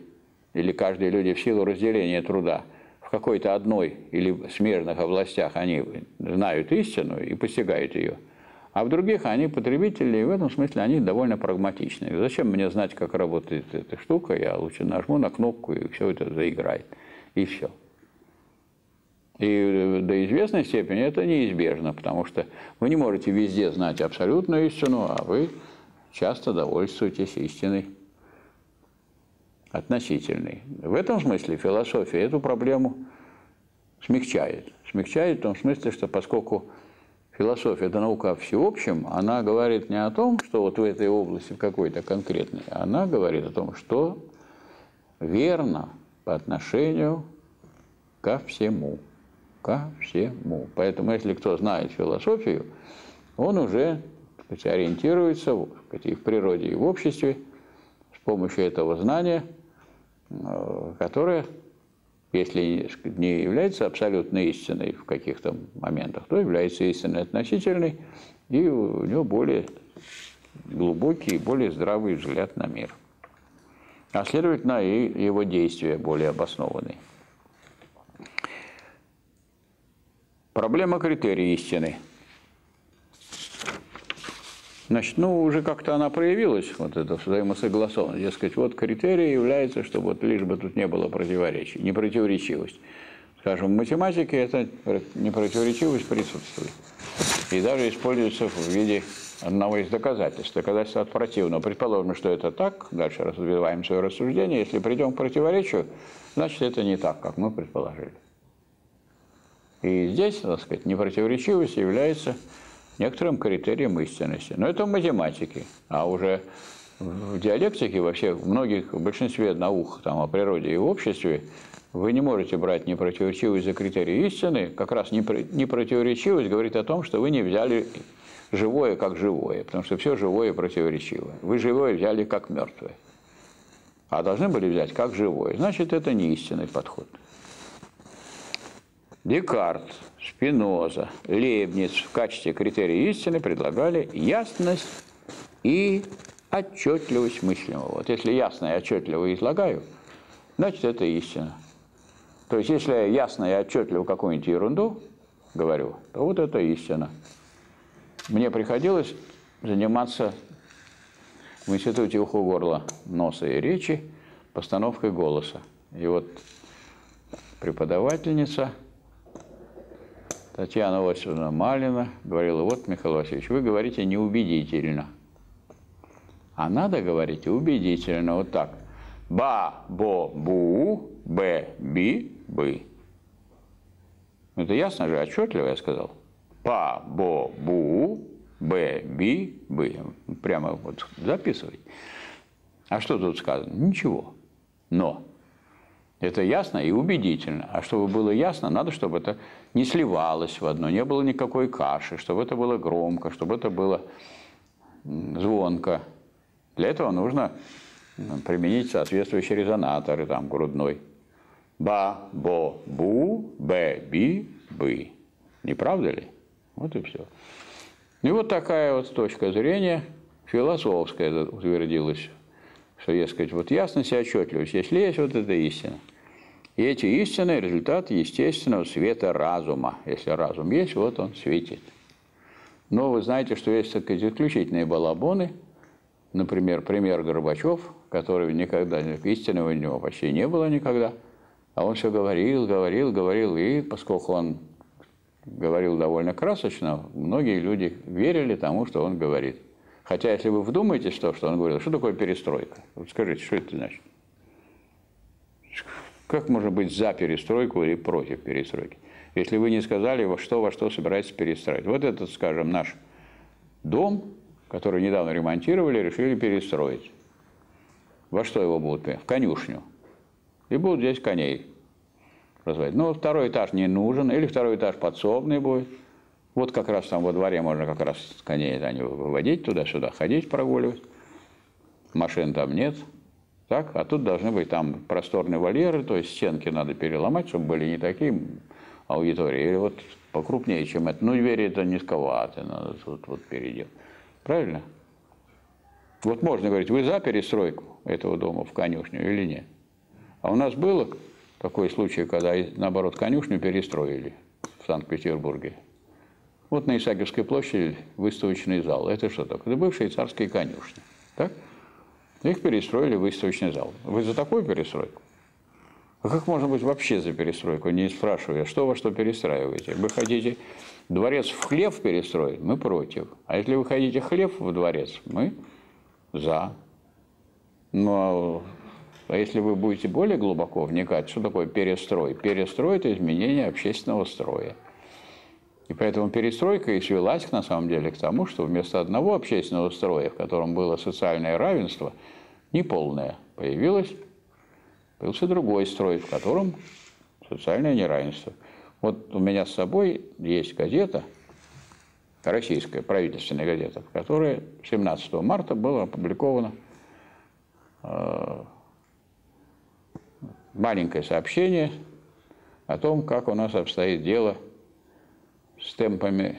или каждые люди в силу разделения труда в какой-то одной или смежных областях они знают истину и постигают ее – а в других они потребители, и в этом смысле они довольно прагматичны. Зачем мне знать, как работает эта штука? Я лучше нажму на кнопку, и все это заиграет. И все. И до известной степени это неизбежно, потому что вы не можете везде знать абсолютную истину, а вы часто довольствуетесь истиной относительной. В этом смысле философия эту проблему смягчает. Смягчает в том смысле, что поскольку философия – это наука о всеобщем, она говорит не о том, что вот в этой области какой-то конкретной, она говорит о том, что верно по отношению ко всему. Ко всему. Поэтому, если кто знает философию, он уже сказать, ориентируется сказать, и в природе, и в обществе с помощью этого знания, э, которое если не является абсолютной истиной в каких-то моментах, то является истиной относительной, и у него более глубокий и более здравый взгляд на мир. А следовательно, и его действия более обоснованы. Проблема критерий истины – Значит, ну, уже как-то она проявилась, вот эта взаимосогласованность. Дескать, вот критерий является, чтобы вот лишь бы тут не было противоречий, непротиворечивость. Скажем, в математике эта непротиворечивость присутствует. И даже используется в виде одного из доказательств. Доказательство от противного. Предположим, что это так, дальше развиваем свое рассуждение. Если придем к противоречию, значит, это не так, как мы предположили. И здесь, так сказать, непротиворечивость является некоторым критерием истинности. Но это в математике. А уже в диалектике, вообще в многих, в большинстве наук там, о природе и в обществе, вы не можете брать непротиворечивость за критерий истины. Как раз непротиворечивость говорит о том, что вы не взяли живое как живое, потому что все живое противоречиво. Вы живое взяли как мертвое, а должны были взять как живое. Значит, это не истинный подход. Декарт, Спиноза, Лейбниц в качестве критерия истины предлагали ясность и отчетливость мыслимого. Вот если ясно и отчетливо излагаю, значит, это истина. То есть, если я ясно и отчетливо какую-нибудь ерунду говорю, то вот это истина. Мне приходилось заниматься в Институте ухо, горла, носа и речи постановкой голоса. И вот преподавательница Татьяна Васильевна Малина говорила, вот, Михаил Васильевич, вы говорите неубедительно. А надо говорить убедительно, вот так. Ба, бо, бу, б, би, бы. Это ясно же, отчетливо я сказал. Па, бо, бу, б, би, бы. Прямо вот записывай. А что тут сказано? Ничего. Но это ясно и убедительно. А чтобы было ясно, надо, чтобы это не сливалось в одно, не было никакой каши, чтобы это было громко, чтобы это было звонко. Для этого нужно применить соответствующие резонаторы, там, грудной. Ба, бо, бу, б, би, бы. Не правда ли? Вот и все. И вот такая вот точка зрения философская утвердилась, что, сказать, вот ясность и отчетливость, если есть вот эта истина. И эти истины – результат естественного света разума. Если разум есть, вот он светит. Но вы знаете, что есть такие исключительные балабоны, например, пример Горбачев, который никогда, истины у него почти не было никогда, а он все говорил, говорил, говорил, и поскольку он говорил довольно красочно, многие люди верили тому, что он говорит. Хотя, если вы вдумаетесь в то, что он говорил, что такое перестройка? Вот скажите, что это значит? Как можно быть за перестройку или против перестройки? Если вы не сказали, во что, во что собираетесь перестроить. Вот этот, скажем, наш дом, который недавно ремонтировали, решили перестроить. Во что его будут? В конюшню. И будут здесь коней разводить. Ну, второй этаж не нужен, или второй этаж подсобный будет. Вот как раз там во дворе можно как раз коней они выводить туда-сюда, ходить, прогуливать. Машин там нет. Так? А тут должны быть там просторные вольеры, то есть стенки надо переломать, чтобы были не такие аудитории, или вот покрупнее, чем это. Ну, двери это низковато, надо тут вот переделать. Правильно? Вот можно говорить, вы за перестройку этого дома в конюшню или нет? А у нас было такой случай, когда, наоборот, конюшню перестроили в Санкт-Петербурге. Вот на Исаакиевской площади выставочный зал. Это что такое? Это бывшие царские конюшни. Так? Их перестроили в выставочный зал. Вы за такую перестройку? А как можно быть вообще за перестройку, не спрашивая, что во что перестраиваете? Вы хотите дворец в хлев перестроить? Мы против. А если вы хотите хлев в дворец, мы за. Но а если вы будете более глубоко вникать, что такое перестрой? Перестрой – это изменение общественного строя. И поэтому перестройка и свелась, на самом деле, к тому, что вместо одного общественного строя, в котором было социальное равенство, неполное, появилось, появился другой строй, в котором социальное неравенство. Вот у меня с собой есть газета, российская правительственная газета, которая 17 марта была опубликована э, маленькое сообщение о том, как у нас обстоит дело с темпами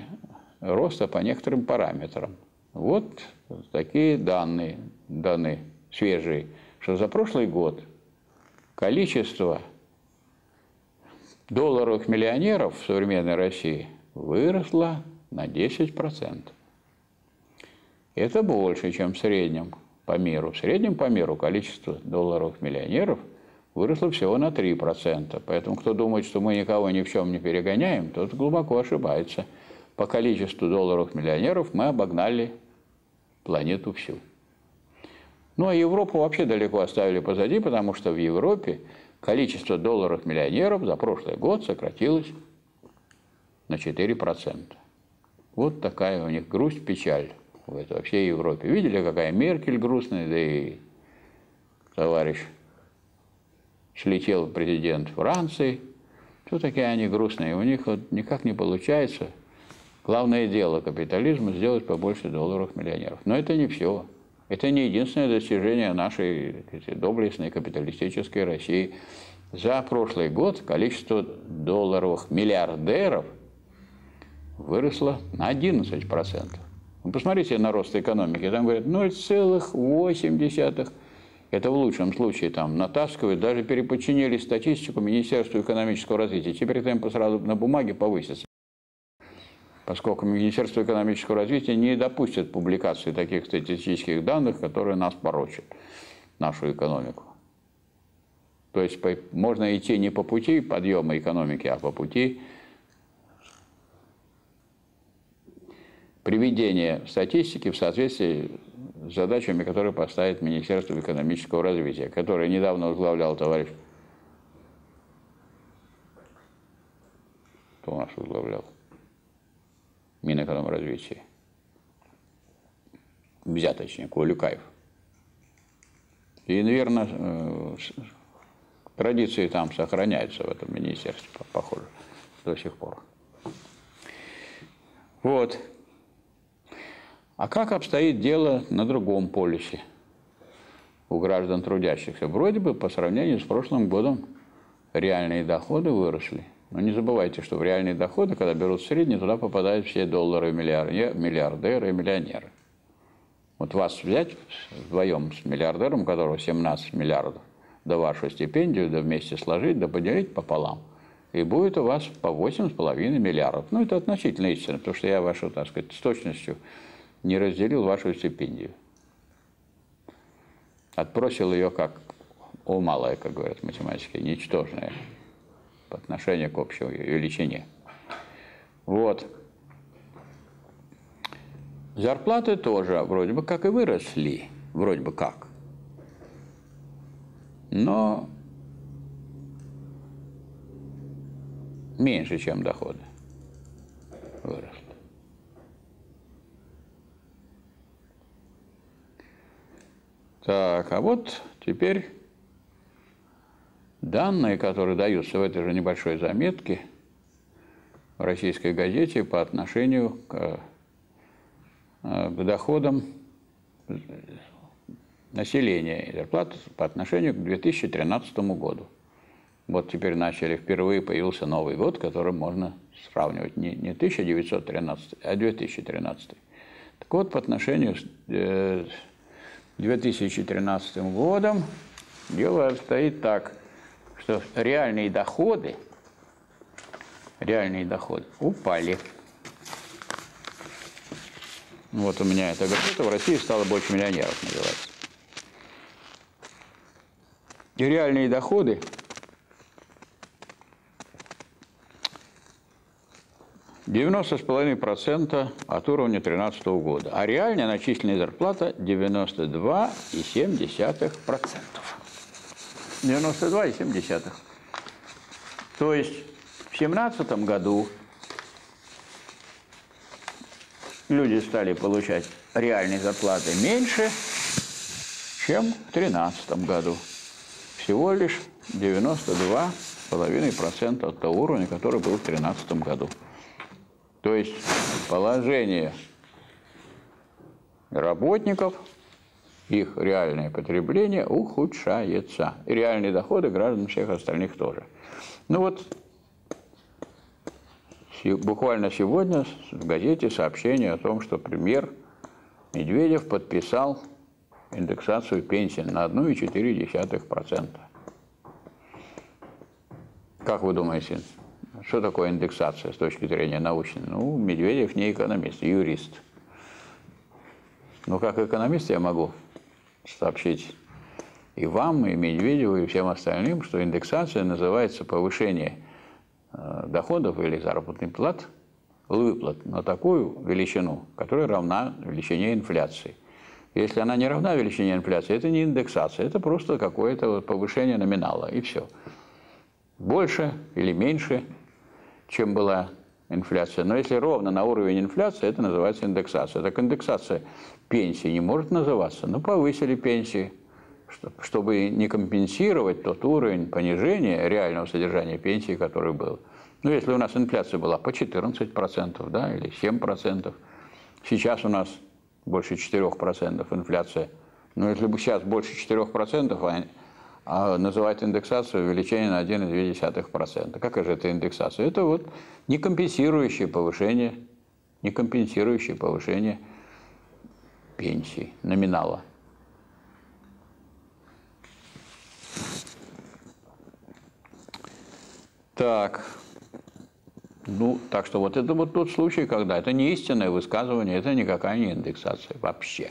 роста по некоторым параметрам. Вот такие данные, данные свежие, что за прошлый год количество долларовых миллионеров в современной России выросло на 10%. Это больше, чем в среднем по миру. В среднем по миру количество долларовых миллионеров – выросло всего на 3%. Поэтому кто думает, что мы никого ни в чем не перегоняем, тот глубоко ошибается. По количеству долларов миллионеров мы обогнали планету всю. Ну а Европу вообще далеко оставили позади, потому что в Европе количество долларов миллионеров за прошлый год сократилось на 4%. Вот такая у них грусть, печаль в этой вообще Европе. Видели, какая Меркель грустная, да и товарищ слетел президент Франции. Что такие они грустные? У них вот никак не получается. Главное дело капитализма – сделать побольше долларов миллионеров. Но это не все. Это не единственное достижение нашей доблестной капиталистической России. За прошлый год количество долларовых миллиардеров выросло на 11%. Вы посмотрите на рост экономики. Там говорят 0,8 это в лучшем случае там натаскивают, даже переподчинили статистику Министерству экономического развития. Теперь темпы сразу на бумаге повысятся. поскольку Министерство экономического развития не допустит публикации таких статистических данных, которые нас порочат, нашу экономику. То есть можно идти не по пути подъема экономики, а по пути приведения статистики в соответствии задачами, которые поставит Министерство экономического развития, которое недавно возглавлял товарищ кто у нас возглавлял? Минэкономразвития. Взяточник Улюкаев. И, наверное, э, традиции там сохраняются в этом министерстве, похоже, до сих пор. Вот. А как обстоит дело на другом полюсе у граждан трудящихся? Вроде бы по сравнению с прошлым годом реальные доходы выросли. Но не забывайте, что в реальные доходы, когда берут средние, туда попадают все доллары, миллиардеры и миллионеры. Вот вас взять вдвоем с миллиардером, у которого 17 миллиардов, да вашу стипендию, да вместе сложить, да поделить пополам, и будет у вас по 8,5 миллиардов. Ну, это относительно истина, потому что я вашу, так сказать, с точностью не разделил вашу стипендию. Отпросил ее как о малое, как говорят математики, ничтожное по отношению к общей величине. Вот. Зарплаты тоже вроде бы как и выросли, вроде бы как. Но меньше, чем доходы выросли. Так, а вот теперь данные, которые даются в этой же небольшой заметке в российской газете по отношению к, э, к доходам населения и зарплат по отношению к 2013 году. Вот теперь начали, впервые появился Новый год, который можно сравнивать не, не 1913, а 2013. Так вот, по отношению с 2013 э, годом дело обстоит так – что реальные доходы, реальные доходы упали. Вот у меня эта газета в России стало больше миллионеров называется. И реальные доходы девяносто с половиной процента от уровня 2013 года, а реальная начисленная зарплата 92,7 процентов. 92,7. То есть в 2017 году люди стали получать реальные зарплаты меньше, чем в 2013 году. Всего лишь 92,5% от того уровня, который был в 2013 году. То есть положение работников – их реальное потребление ухудшается. И реальные доходы граждан всех остальных тоже. Ну вот, буквально сегодня в газете сообщение о том, что премьер Медведев подписал индексацию пенсий на 1,4%. Как вы думаете, что такое индексация с точки зрения научной? Ну, Медведев не экономист, юрист. Но как экономист я могу сообщить и вам, и Медведеву, и всем остальным, что индексация называется повышение э, доходов или заработных плат, выплат на такую величину, которая равна величине инфляции. Если она не равна величине инфляции, это не индексация, это просто какое-то повышение номинала, и все. Больше или меньше, чем была инфляция. Но если ровно на уровень инфляции, это называется индексация. Так индексация пенсии не может называться. Ну, повысили пенсии, чтобы не компенсировать тот уровень понижения реального содержания пенсии, который был. Ну, если у нас инфляция была по 14%, да, или 7%, сейчас у нас больше 4% инфляция. Но если бы сейчас больше 4%, а называть индексацию увеличение на 1,2%. Какая же это индексация? Это вот некомпенсирующее повышение, некомпенсирующее повышение пенсии, номинала. Так, Ну, так что вот это вот тот случай, когда это не истинное высказывание, это никакая не индексация вообще.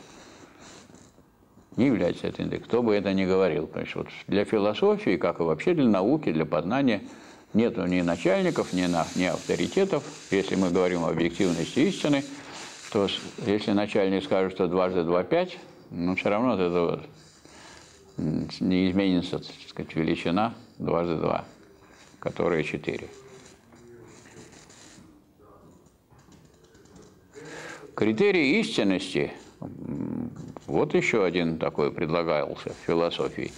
Не является это индексацией. Кто бы это ни говорил. Что вот для философии, как и вообще для науки, для познания, нет ни начальников, ни, на, ни авторитетов. Если мы говорим о объективности истины, то если начальник скажет, что дважды два пять, ну, все равно от этого не изменится, так сказать, величина дважды два, которая четыре. Критерий истинности, вот еще один такой предлагался в философии.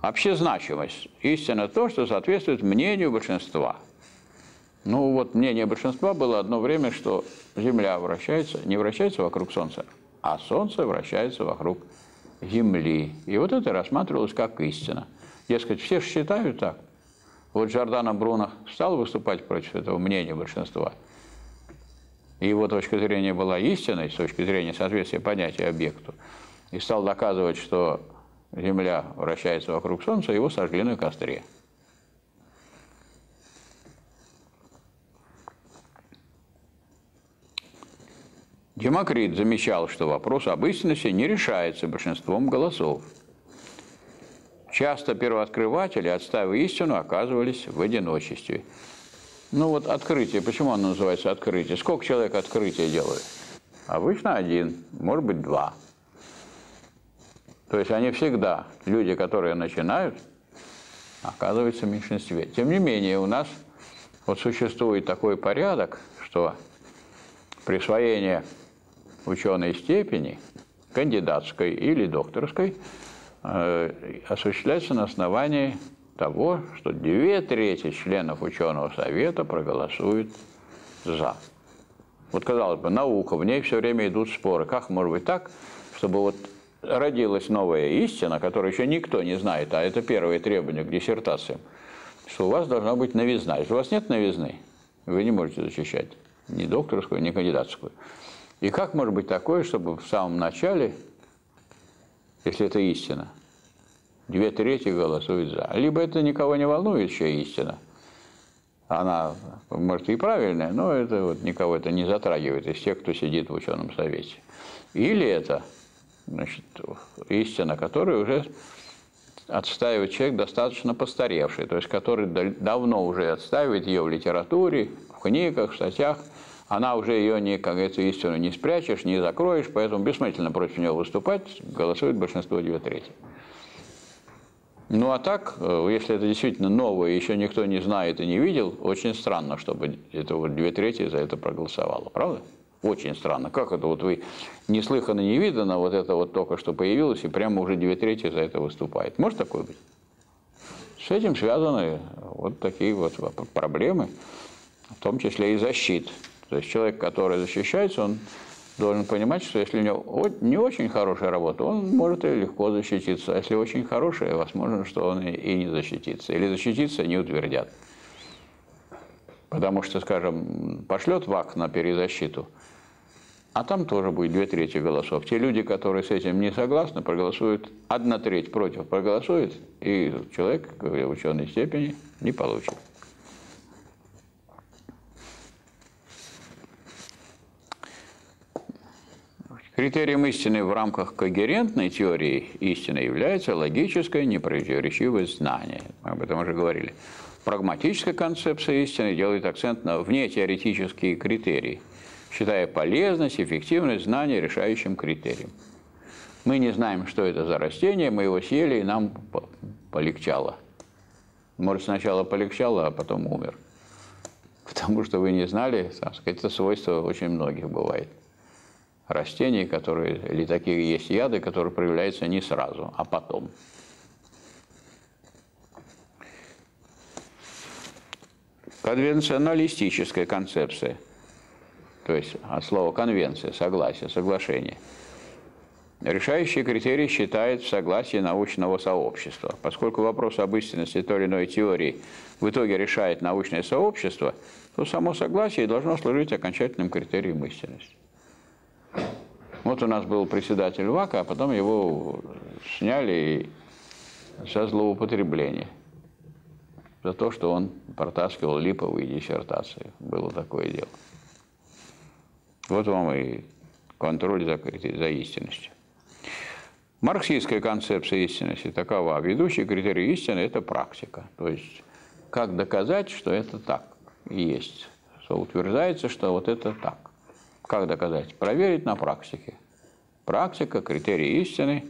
Общезначимость. Истина то, что соответствует мнению большинства. Ну вот мнение большинства было одно время, что Земля вращается, не вращается вокруг Солнца, а Солнце вращается вокруг Земли. И вот это рассматривалось как истина. Дескать, все считают так. Вот Джордана Бруно стал выступать против этого мнения большинства – и его точка зрения была истинной, с точки зрения соответствия понятия объекту, и стал доказывать, что Земля вращается вокруг Солнца, его сожгли на костре. Демокрит замечал, что вопрос об истинности не решается большинством голосов. Часто первооткрыватели, отстаивая истину, оказывались в одиночестве – ну вот открытие, почему оно называется открытие? Сколько человек открытие делают? Обычно один, может быть два. То есть они всегда, люди, которые начинают, оказываются в меньшинстве. Тем не менее, у нас вот существует такой порядок, что присвоение ученой степени, кандидатской или докторской, э, осуществляется на основании того, что две трети членов ученого совета проголосуют «за». Вот, казалось бы, наука, в ней все время идут споры. Как может быть так, чтобы вот родилась новая истина, которую еще никто не знает, а это первое требование к диссертациям, что у вас должна быть новизна. Если у вас нет новизны, вы не можете защищать ни докторскую, ни кандидатскую. И как может быть такое, чтобы в самом начале, если это истина, две трети голосуют за. Либо это никого не волнует, еще истина. Она, может, и правильная, но это вот никого это не затрагивает из тех, кто сидит в ученом совете. Или это значит, истина, которую уже отстаивает человек достаточно постаревший, то есть который давно уже отстаивает ее в литературе, в книгах, в статьях, она уже ее не, как эту истину не спрячешь, не закроешь, поэтому бессмысленно против нее выступать, голосует большинство две трети. Ну а так, э, если это действительно новое, еще никто не знает и не видел, очень странно, чтобы это вот две трети за это проголосовало, правда? Очень странно. Как это вот вы неслыханно, не видано, вот это вот только что появилось, и прямо уже две трети за это выступает. Может такое быть? С этим связаны вот такие вот проблемы, в том числе и защит. То есть человек, который защищается, он должен понимать, что если у него не очень хорошая работа, он может и легко защититься. А если очень хорошая, возможно, что он и не защитится. Или защититься не утвердят. Потому что, скажем, пошлет ВАК на перезащиту, а там тоже будет две трети голосов. Те люди, которые с этим не согласны, проголосуют, одна треть против проголосует, и человек в ученой степени не получит. Критерием истины в рамках когерентной теории истины является логическое непротиворечивое знание. Мы об этом уже говорили. Прагматическая концепция истины делает акцент на внетеоретические критерии, считая полезность, эффективность знания решающим критерием. Мы не знаем, что это за растение, мы его съели, и нам полегчало. Может, сначала полегчало, а потом умер. Потому что вы не знали, так сказать, это свойство очень многих бывает растений, которые, или такие есть яды, которые проявляются не сразу, а потом. Конвенционалистическая концепция, то есть от слова конвенция, согласие, соглашение. Решающий критерий считает согласие научного сообщества. Поскольку вопрос об истинности той или иной теории в итоге решает научное сообщество, то само согласие должно служить окончательным критерием истинности. Вот у нас был председатель ВАКа, а потом его сняли за злоупотребление. за то, что он протаскивал липовые диссертации. Было такое дело. Вот вам и контроль за, за истинностью. Марксистская концепция истинности такова. Ведущий критерий истины – это практика. То есть, как доказать, что это так и есть. Что утверждается, что вот это так. Как доказать? Проверить на практике. Практика, критерий истины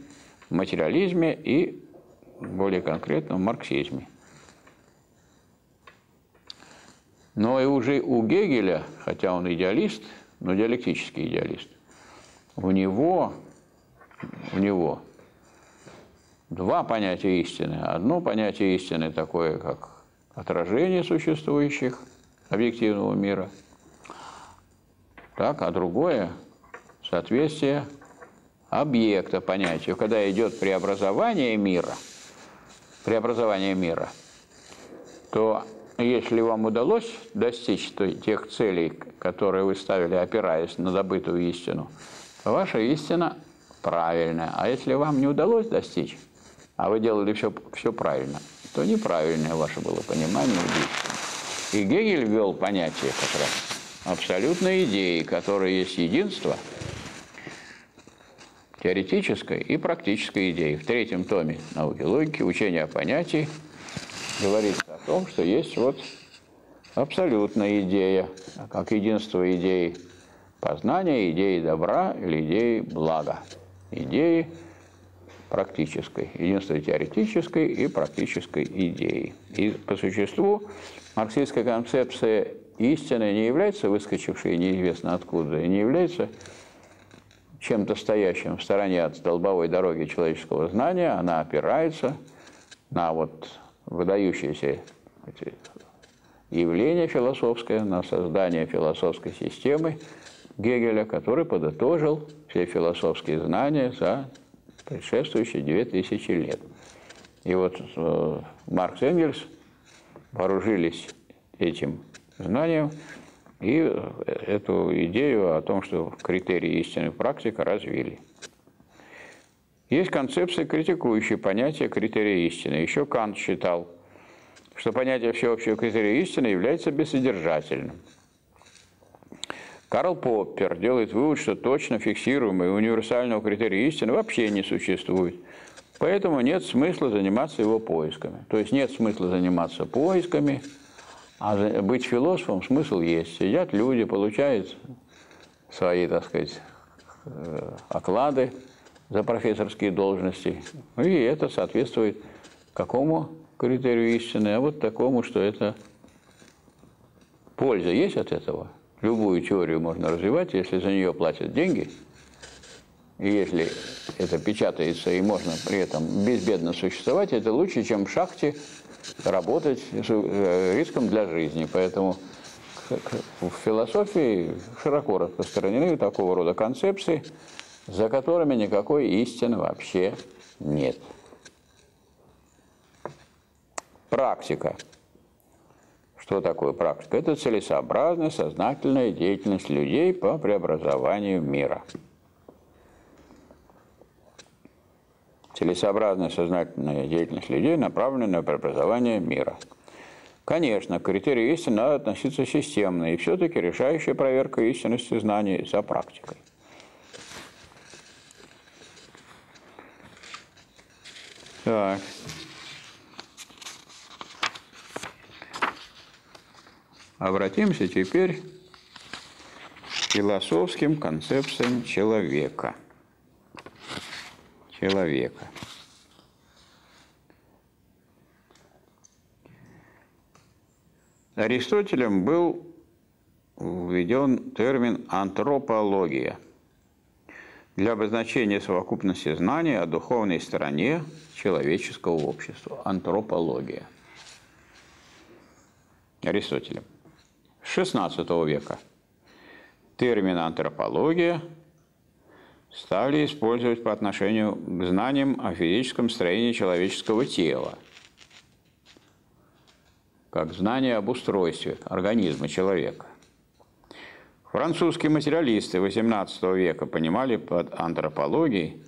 в материализме и, более конкретно, в марксизме. Но и уже у Гегеля, хотя он идеалист, но диалектический идеалист, у него, у него два понятия истины. Одно понятие истины такое, как отражение существующих объективного мира, так, а другое – соответствие объекта понятию. Когда идет преобразование мира, преобразование мира, то если вам удалось достичь тех целей, которые вы ставили, опираясь на добытую истину, то ваша истина правильная. А если вам не удалось достичь, а вы делали все, все правильно, то неправильное ваше было понимание убийства. И Гегель ввел понятие как раз абсолютной идеи, которая есть единство теоретической и практической идеи. В третьем томе науки логики, учения о понятии, говорится том, что есть вот абсолютная идея, как единство идей познания, идеи добра или идеи блага. Идеи практической, единство теоретической и практической идеи. И по существу марксистская концепция истины не является выскочившей неизвестно откуда, и не является чем-то стоящим в стороне от столбовой дороги человеческого знания, она опирается на вот выдающиеся явление философское, на создание философской системы Гегеля, который подытожил все философские знания за предшествующие две тысячи лет. И вот э, Маркс и Энгельс вооружились этим знанием и эту идею о том, что критерии истины практика развили. Есть концепция, критикующая понятие критерия истины. Еще Кант считал, что понятие всеобщего критерия истины является бессодержательным. Карл Поппер делает вывод, что точно фиксируемого универсального критерия истины вообще не существует. Поэтому нет смысла заниматься его поисками. То есть нет смысла заниматься поисками, а быть философом смысл есть. Сидят люди, получают свои, так сказать, э, оклады, за профессорские должности. И это соответствует какому критерию истины, а вот такому, что это польза есть от этого. Любую теорию можно развивать, если за нее платят деньги, и если это печатается и можно при этом безбедно существовать, это лучше, чем в шахте работать с э, риском для жизни. Поэтому в философии широко распространены такого рода концепции – за которыми никакой истины вообще нет. Практика. Что такое практика? Это целесообразная, сознательная деятельность людей по преобразованию мира. Целесообразная, сознательная деятельность людей направлена на преобразование мира. Конечно, к критерию истины надо относиться системно, и все-таки решающая проверка истинности знаний за практикой. Так. Обратимся теперь к философским концепциям человека. Человека. Аристотелем был введен термин антропология для обозначения совокупности знаний о духовной стороне человеческого общества. Антропология. Аристотелем. С XVI века термин антропология стали использовать по отношению к знаниям о физическом строении человеческого тела, как знание об устройстве организма человека. Французские материалисты XVIII века понимали под антропологией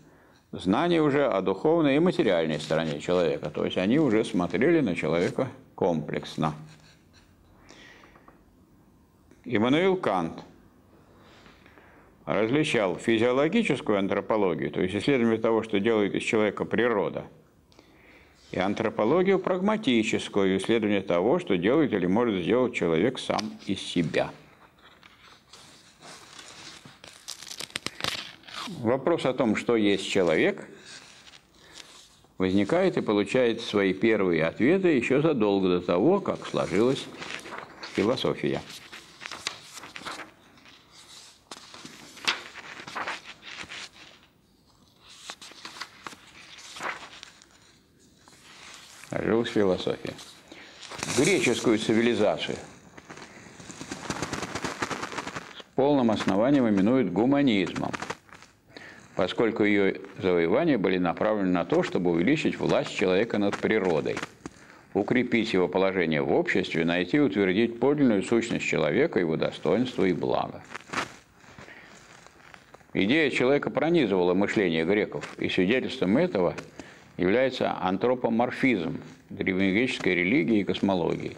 знание уже о духовной и материальной стороне человека. То есть они уже смотрели на человека комплексно. Иммануил Кант различал физиологическую антропологию, то есть исследование того, что делает из человека природа, и антропологию прагматическую, исследование того, что делает или может сделать человек сам из себя. Вопрос о том, что есть человек, возникает и получает свои первые ответы еще задолго до того, как сложилась философия. Сложилась философия. Греческую цивилизацию с полным основанием именуют гуманизмом поскольку ее завоевания были направлены на то, чтобы увеличить власть человека над природой, укрепить его положение в обществе, найти и утвердить подлинную сущность человека, его достоинство и благо. Идея человека пронизывала мышление греков, и свидетельством этого является антропоморфизм древнегреческой религии и космологии.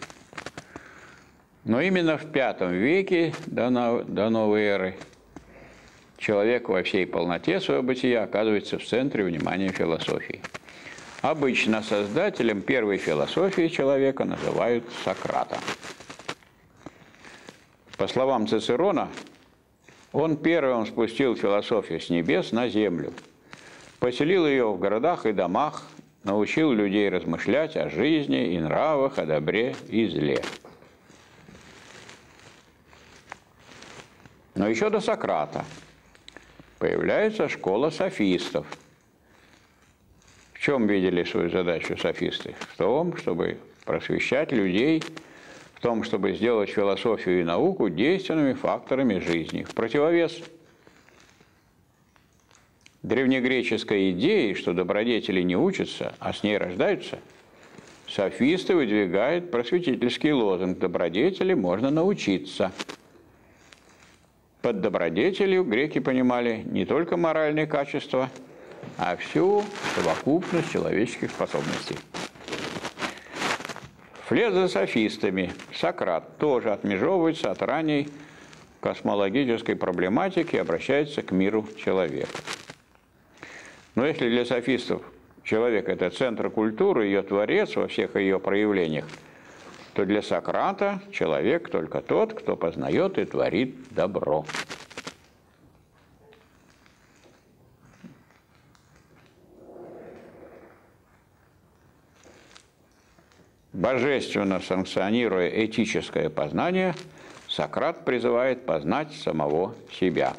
Но именно в V веке до новой эры человек во всей полноте своего бытия оказывается в центре внимания философии. Обычно создателем первой философии человека называют Сократа. По словам Цицерона, он первым спустил философию с небес на землю, поселил ее в городах и домах, научил людей размышлять о жизни и нравах, о добре и зле. Но еще до Сократа – появляется школа софистов. В чем видели свою задачу софисты? В том, чтобы просвещать людей, в том, чтобы сделать философию и науку действенными факторами жизни. В противовес древнегреческой идеи, что добродетели не учатся, а с ней рождаются, софисты выдвигают просветительский лозунг «добродетели можно научиться». Под добродетелью греки понимали не только моральные качества, а всю совокупность человеческих способностей. Вслед за софистами Сократ тоже отмежевывается от ранней космологической проблематики и обращается к миру человека. Но если для софистов человек – это центр культуры, ее творец во всех ее проявлениях – то для Сократа человек только тот, кто познает и творит добро. Божественно санкционируя этическое познание, Сократ призывает познать самого себя.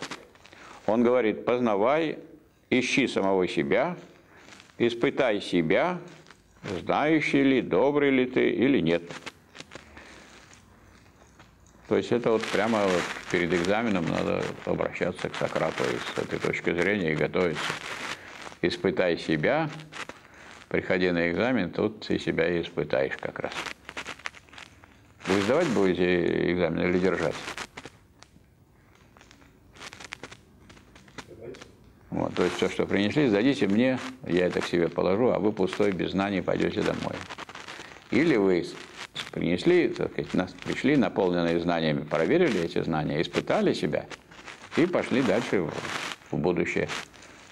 Он говорит, познавай, ищи самого себя, испытай себя, знающий ли, добрый ли ты или нет. То есть это вот прямо перед экзаменом надо обращаться к Сократу с этой точки зрения и готовиться. Испытай себя, приходи на экзамен, тут ты себя и испытаешь как раз. Вы сдавать будете экзамен или держать? Вот, то есть все, что принесли, сдадите мне, я это к себе положу, а вы пустой, без знаний пойдете домой. Или вы принесли, так сказать, нас пришли, наполненные знаниями, проверили эти знания, испытали себя и пошли дальше в, в будущее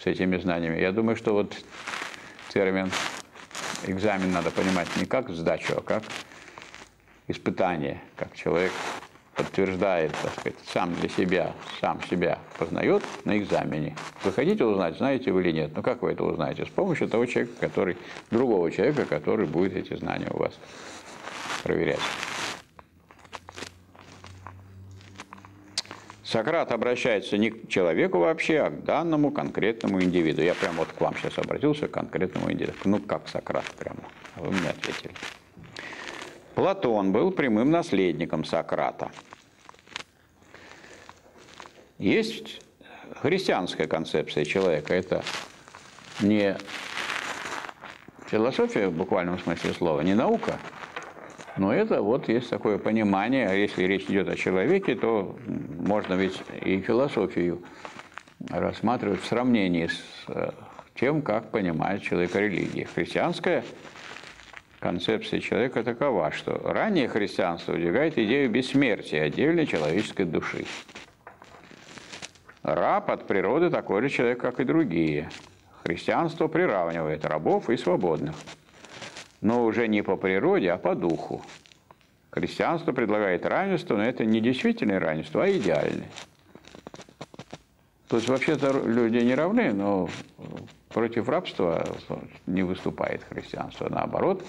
с этими знаниями. Я думаю, что вот термин экзамен надо понимать не как сдачу, а как испытание, как человек подтверждает, так сказать, сам для себя, сам себя познает на экзамене. Вы хотите узнать, знаете вы или нет? Ну как вы это узнаете? С помощью того человека, который, другого человека, который будет эти знания у вас проверять. Сократ обращается не к человеку вообще, а к данному конкретному индивиду. Я прямо вот к вам сейчас обратился, к конкретному индивиду. Ну, как Сократ прямо. А вы мне ответили. Платон был прямым наследником Сократа. Есть христианская концепция человека. Это не философия в буквальном смысле слова, не наука, но это вот есть такое понимание, а если речь идет о человеке, то можно ведь и философию рассматривать в сравнении с э, тем, как понимает человек религии. Христианская концепция человека такова, что раннее христианство выдвигает идею бессмертия отдельной человеческой души. Раб от природы такой же человек, как и другие. Христианство приравнивает рабов и свободных, но уже не по природе, а по духу. Христианство предлагает равенство, но это не действительное равенство, а идеальное. То есть вообще-то люди не равны, но против рабства не выступает христианство. Наоборот,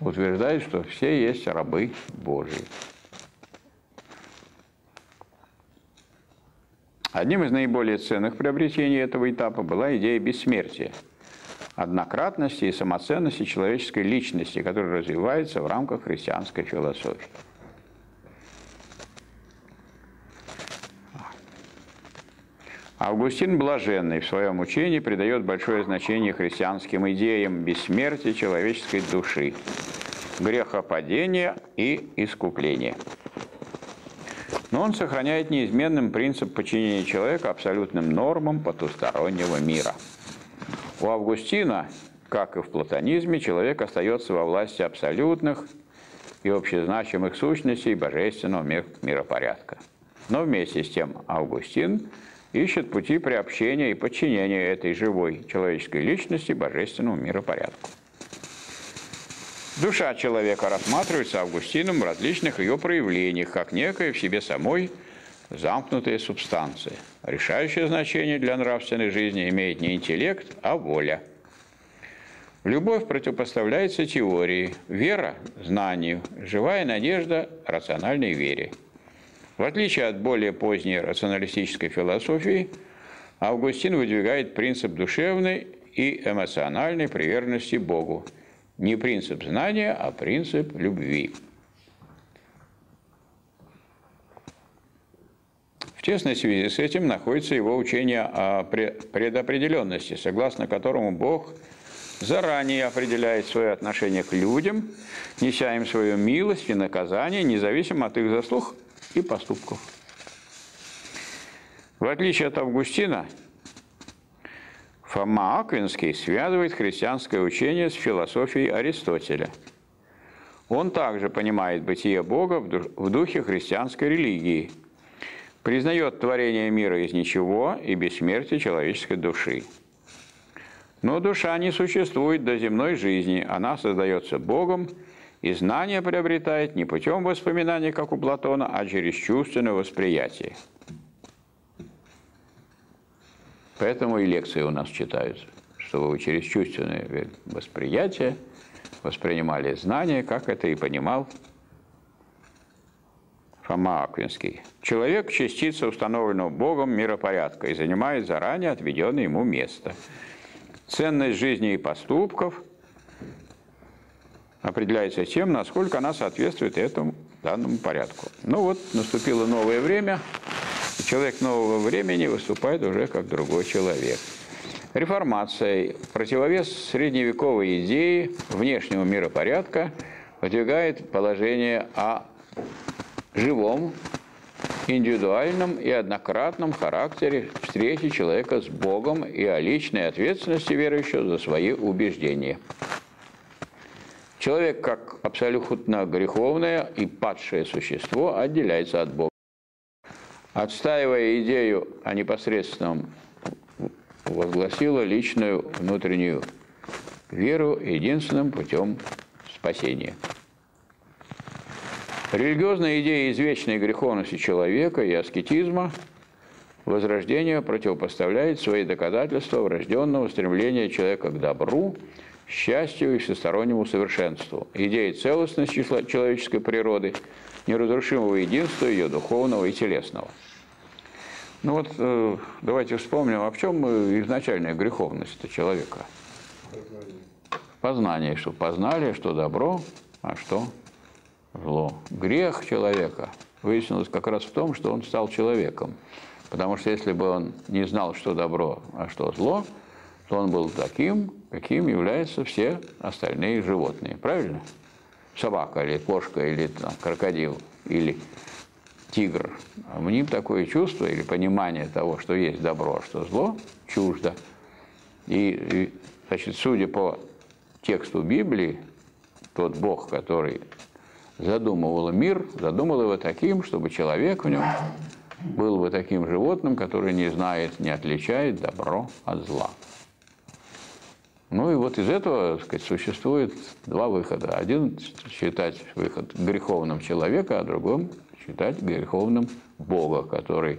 утверждает, что все есть рабы Божьи. Одним из наиболее ценных приобретений этого этапа была идея бессмертия, однократности и самоценности человеческой личности, которая развивается в рамках христианской философии. Августин Блаженный в своем учении придает большое значение христианским идеям бессмертия человеческой души, грехопадения и искупления. Но он сохраняет неизменным принцип подчинения человека абсолютным нормам потустороннего мира. У Августина, как и в платонизме, человек остается во власти абсолютных и общезначимых сущностей божественного миропорядка. Но вместе с тем Августин – ищет пути приобщения и подчинения этой живой человеческой личности божественному миропорядку. Душа человека рассматривается Августином в различных ее проявлениях, как некая в себе самой замкнутая субстанция. Решающее значение для нравственной жизни имеет не интеллект, а воля. Любовь противопоставляется теории, вера – знанию, живая надежда – рациональной вере – в отличие от более поздней рационалистической философии, Августин выдвигает принцип душевной и эмоциональной приверженности Богу. Не принцип знания, а принцип любви. В тесной связи с этим находится его учение о предопределенности, согласно которому Бог заранее определяет свое отношение к людям, неся им свою милость и наказание, независимо от их заслуг и поступков. В отличие от Августина, Фома Аквинский связывает христианское учение с философией Аристотеля. Он также понимает бытие Бога в духе христианской религии, признает творение мира из ничего и бессмертие человеческой души. Но душа не существует до земной жизни, она создается Богом – и знание приобретает не путем воспоминания, как у Платона, а через чувственное восприятие. Поэтому и лекции у нас читаются, чтобы вы через чувственное восприятие воспринимали знания, как это и понимал Фома Аквинский. Человек – частица установленного Богом миропорядка и занимает заранее отведенное ему место. Ценность жизни и поступков – определяется тем, насколько она соответствует этому данному порядку. Ну вот, наступило новое время, и человек нового времени выступает уже как другой человек. Реформация, противовес средневековой идеи внешнего миропорядка, выдвигает положение о живом, индивидуальном и однократном характере встречи человека с Богом и о личной ответственности верующего за свои убеждения. Человек, как абсолютно греховное и падшее существо, отделяется от Бога. Отстаивая идею о непосредственном, возгласила личную внутреннюю веру единственным путем спасения. Религиозная идея извечной греховности человека и аскетизма возрождение противопоставляет свои доказательства врожденного стремления человека к добру – счастью и всестороннему совершенству, идеи целостности человеческой природы, неразрушимого единства ее духовного и телесного. Ну вот э, давайте вспомним, а в чем изначальная греховность человека? Познание, что познали, что добро, а что зло. Грех человека выяснилось как раз в том, что он стал человеком. Потому что если бы он не знал, что добро, а что зло, то он был таким, каким являются все остальные животные. Правильно? Собака или кошка, или там, крокодил, или тигр. А в ним такое чувство или понимание того, что есть добро, а что зло, чуждо. И, и значит, судя по тексту Библии, тот Бог, который задумывал мир, задумал его таким, чтобы человек в нем был бы таким животным, который не знает, не отличает добро от зла. Ну и вот из этого, так сказать, существует два выхода. Один считать выход греховным человека, а другом считать греховным Бога, который,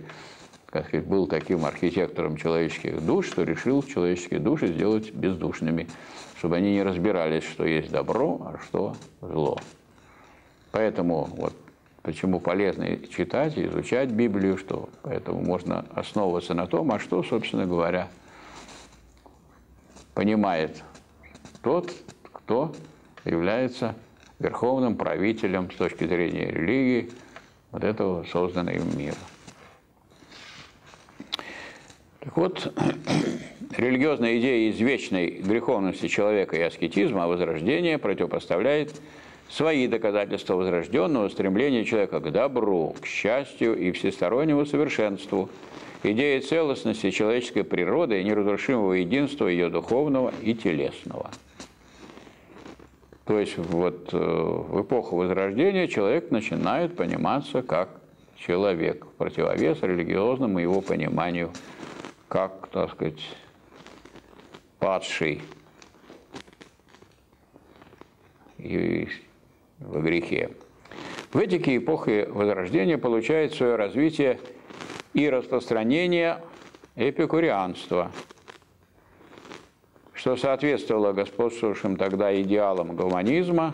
как сказать, был таким архитектором человеческих душ, что решил человеческие души сделать бездушными, чтобы они не разбирались, что есть добро, а что зло. Поэтому вот почему полезно читать и изучать Библию, что поэтому можно основываться на том, а что, собственно говоря, понимает тот, кто является верховным правителем с точки зрения религии вот этого созданного мира. Так вот, религиозная идея извечной греховности человека и аскетизма, а возрождение противопоставляет свои доказательства возрожденного стремления человека к добру, к счастью и всестороннему совершенству, идея целостности человеческой природы и неразрушимого единства ее духовного и телесного. То есть вот э, в эпоху Возрождения человек начинает пониматься как человек, противовес религиозному его пониманию, как, так сказать, падший и в грехе. В этике эпохи Возрождения получает свое развитие и распространение эпикурианства, что соответствовало господствовавшим тогда идеалам гуманизма,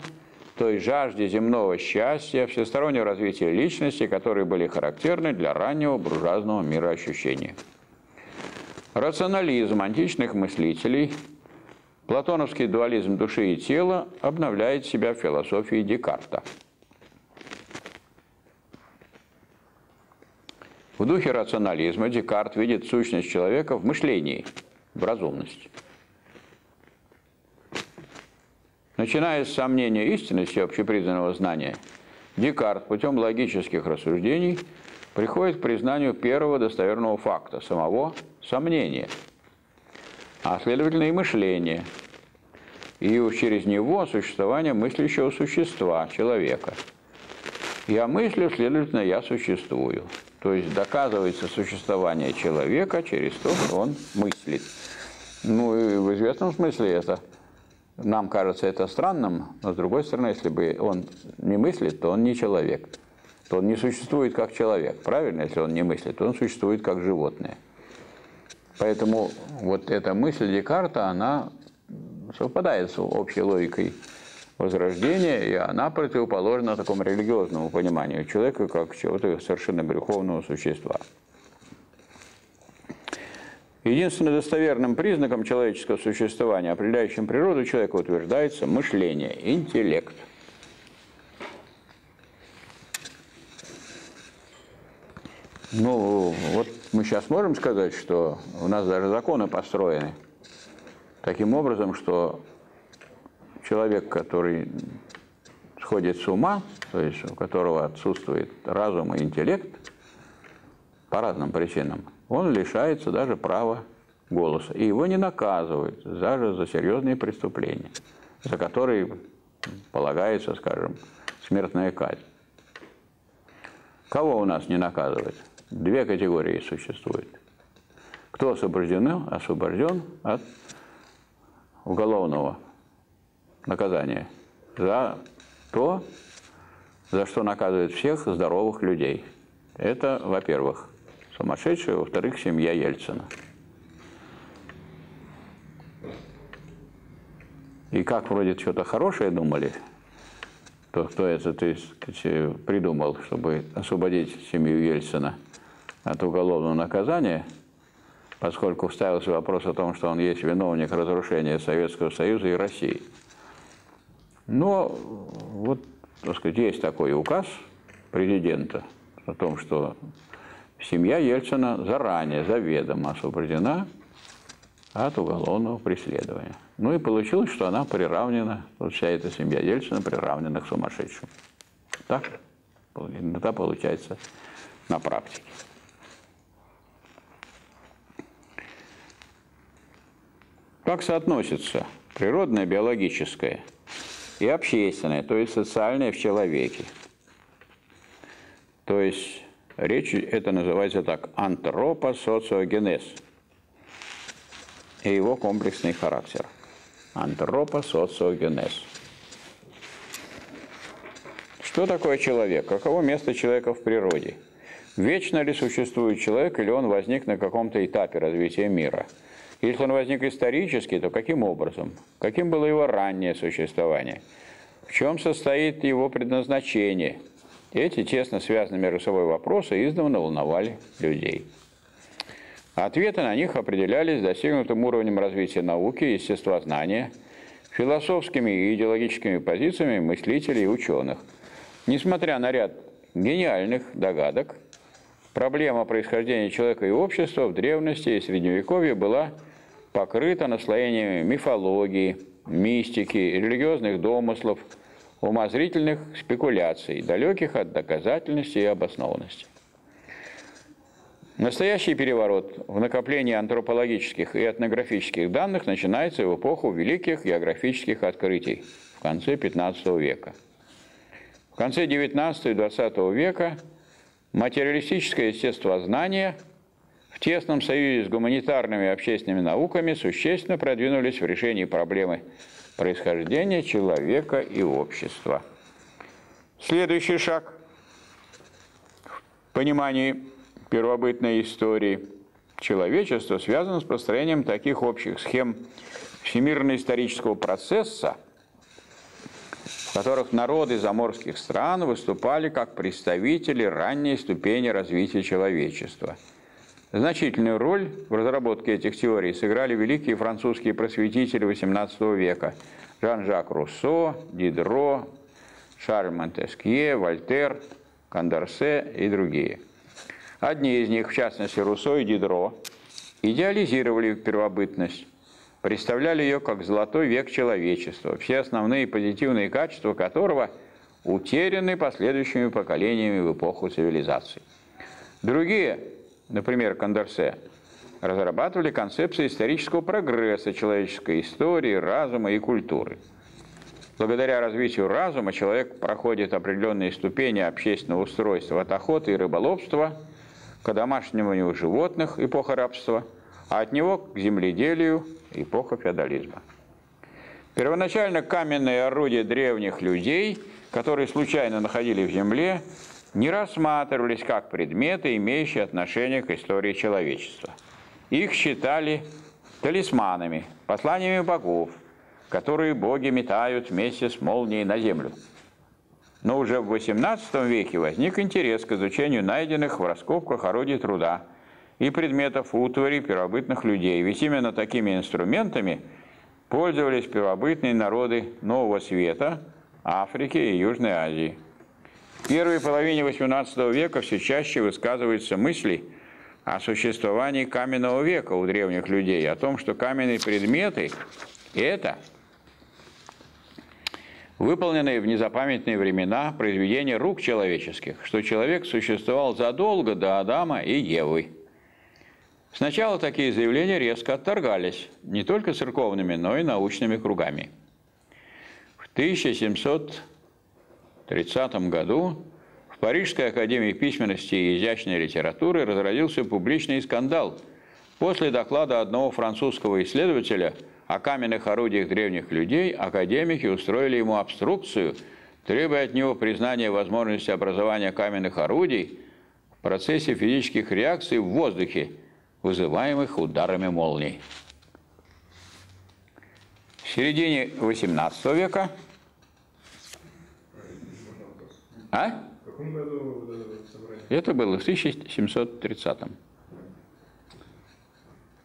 то есть жажде земного счастья, всестороннего развития личности, которые были характерны для раннего буржуазного мироощущения. Рационализм античных мыслителей – Платоновский дуализм души и тела обновляет себя в философии Декарта. В духе рационализма Декарт видит сущность человека в мышлении, в разумности. Начиная с сомнения истинности общепризнанного знания, Декарт путем логических рассуждений приходит к признанию первого достоверного факта, самого сомнения – а следовательно и мышление, и через него существование мыслящего существа, человека. Я мыслю, следовательно, я существую. То есть доказывается существование человека через то, что он мыслит. Ну и в известном смысле это нам кажется это странным, но с другой стороны, если бы он не мыслит, то он не человек. То он не существует как человек. Правильно, если он не мыслит, то он существует как животное. Поэтому вот эта мысль Декарта, она совпадает с общей логикой возрождения, и она противоположна такому религиозному пониманию человека как чего-то совершенно греховного существа. Единственным достоверным признаком человеческого существования, определяющим природу человека, утверждается мышление, интеллект. Ну, вот мы сейчас можем сказать, что у нас даже законы построены таким образом, что человек, который сходит с ума, то есть у которого отсутствует разум и интеллект, по разным причинам, он лишается даже права голоса. И его не наказывают даже за серьезные преступления, за которые полагается, скажем, смертная казнь. Кого у нас не наказывают? Две категории существует. Кто освобожден, освобожден от уголовного наказания за то, за что наказывают всех здоровых людей. Это, во-первых, сумасшедшие, во-вторых, семья Ельцина. И как вроде что-то хорошее думали, то кто это то есть, придумал, чтобы освободить семью Ельцина – от уголовного наказания, поскольку вставился вопрос о том, что он есть виновник разрушения Советского Союза и России. Но вот, так сказать, есть такой указ президента о том, что семья Ельцина заранее, заведомо освобождена от уголовного преследования. Ну и получилось, что она приравнена, вот вся эта семья Ельцина приравнена к сумасшедшим. Так? Это получается на практике. Как соотносится природное, биологическое и общественное, то есть социальное в человеке. То есть речь, это называется так, антропосоциогенез и его комплексный характер. Антропосоциогенез. Что такое человек? Каково место человека в природе? Вечно ли существует человек, или он возник на каком-то этапе развития мира? Если он возник исторически, то каким образом? Каким было его раннее существование? В чем состоит его предназначение? Эти тесно связанные между собой вопросы издавна волновали людей. Ответы на них определялись достигнутым уровнем развития науки, естествознания, философскими и идеологическими позициями мыслителей и ученых. Несмотря на ряд гениальных догадок, проблема происхождения человека и общества в древности и средневековье была покрыта наслоениями мифологии, мистики, религиозных домыслов, умозрительных спекуляций, далеких от доказательности и обоснованности. Настоящий переворот в накоплении антропологических и этнографических данных начинается в эпоху великих географических открытий в конце XV века. В конце XIX и XX века материалистическое естествознание в тесном союзе с гуманитарными и общественными науками существенно продвинулись в решении проблемы происхождения человека и общества. Следующий шаг в понимании первобытной истории человечества связано с построением таких общих схем всемирно-исторического процесса, в которых народы заморских стран выступали как представители ранней ступени развития человечества – Значительную роль в разработке этих теорий сыграли великие французские просветители XVIII века Жан-Жак Руссо, Дидро, Шарль Монтескье, Вольтер, Кондорсе и другие. Одни из них, в частности Руссо и Дидро, идеализировали первобытность, представляли ее как золотой век человечества, все основные позитивные качества которого утеряны последующими поколениями в эпоху цивилизации. Другие например, Кондорсе, разрабатывали концепции исторического прогресса человеческой истории, разума и культуры. Благодаря развитию разума человек проходит определенные ступени общественного устройства от охоты и рыболовства к домашнему животных, эпоха рабства, а от него к земледелию, эпоха феодализма. Первоначально каменные орудия древних людей, которые случайно находили в земле, не рассматривались как предметы, имеющие отношение к истории человечества. Их считали талисманами, посланиями богов, которые боги метают вместе с молнией на землю. Но уже в XVIII веке возник интерес к изучению найденных в раскопках орудий труда и предметов утвари первобытных людей, ведь именно такими инструментами пользовались первобытные народы Нового Света, Африки и Южной Азии. В первой половине XVIII века все чаще высказываются мысли о существовании каменного века у древних людей, о том, что каменные предметы – это выполненные в незапамятные времена произведения рук человеческих, что человек существовал задолго до Адама и Евы. Сначала такие заявления резко отторгались не только церковными, но и научными кругами. В 1700 1930 году в Парижской академии письменности и изящной литературы разразился публичный скандал после доклада одного французского исследователя о каменных орудиях древних людей, академики устроили ему обструкцию, требуя от него признания возможности образования каменных орудий в процессе физических реакций в воздухе, вызываемых ударами молний. В середине XVIII века а? В каком году это было в 1730-м.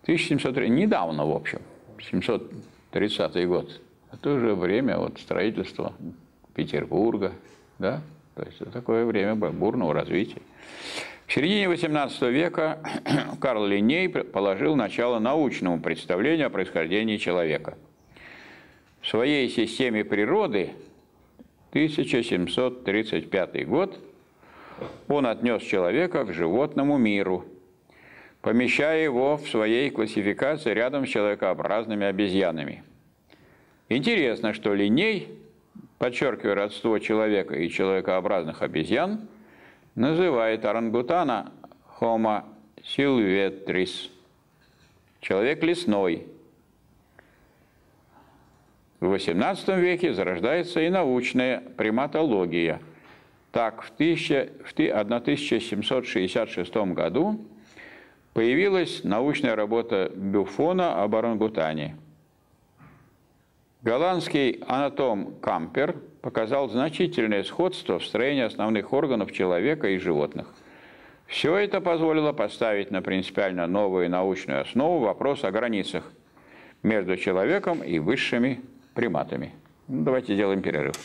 1730, недавно, в общем, 730 год. Это уже время вот, строительства Петербурга, да? То есть это такое время бурного развития. В середине XVIII века Карл Линней положил начало научному представлению о происхождении человека. В своей системе природы 1735 год он отнес человека к животному миру, помещая его в своей классификации рядом с человекообразными обезьянами. Интересно, что Линей подчеркивая родство человека и человекообразных обезьян, называет орангутана Homo silvestris – человек лесной. В XVIII веке зарождается и научная приматология. Так, в 1766 году появилась научная работа Бюфона об орангутане. Голландский анатом Кампер показал значительное сходство в строении основных органов человека и животных. Все это позволило поставить на принципиально новую научную основу вопрос о границах между человеком и высшими приматами. Ну, давайте сделаем перерыв.